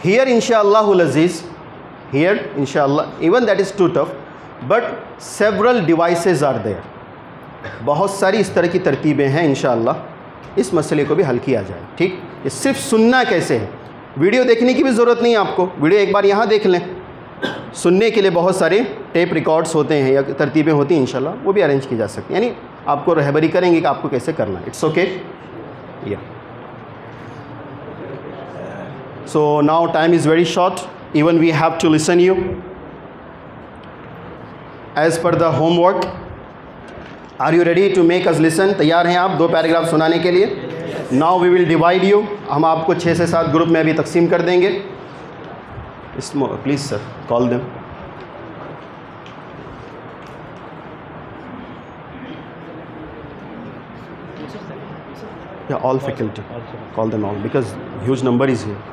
here इंशाल्लाह हियर इंशाल्लाह even that is too tough but several devices are there बहुत सारी इस तरह की तरतीबें हैं इन इस मसले को भी हल किया जाए, ठीक? ये सिर्फ़ सुनना कैसे है? वीडियो देखने की भी ज़रूरत नहीं है आपको, वीडियो एक बार यहाँ देख लें। सुनने के लिए बहुत सारे टेप रिकॉर्ड्स होते हैं या तरतीबें होती हैं, इंशाल्लाह, वो भी अरेंज की जा सकती हैं। यानी आपको रहबरी करेंगे कि आपको कैसे करना है। It's okay yeah so now time is very short even we have to listen you as per the homework are you ready to make us listen तैयार हैं आप? दो पैराग्राफ सुनाने के लिए? Now we will divide you हम आपको छः से सात ग्रुप में अभी तकसीम कर देंगे। Please sir call them. Yeah all faculty. Call them all because huge number is here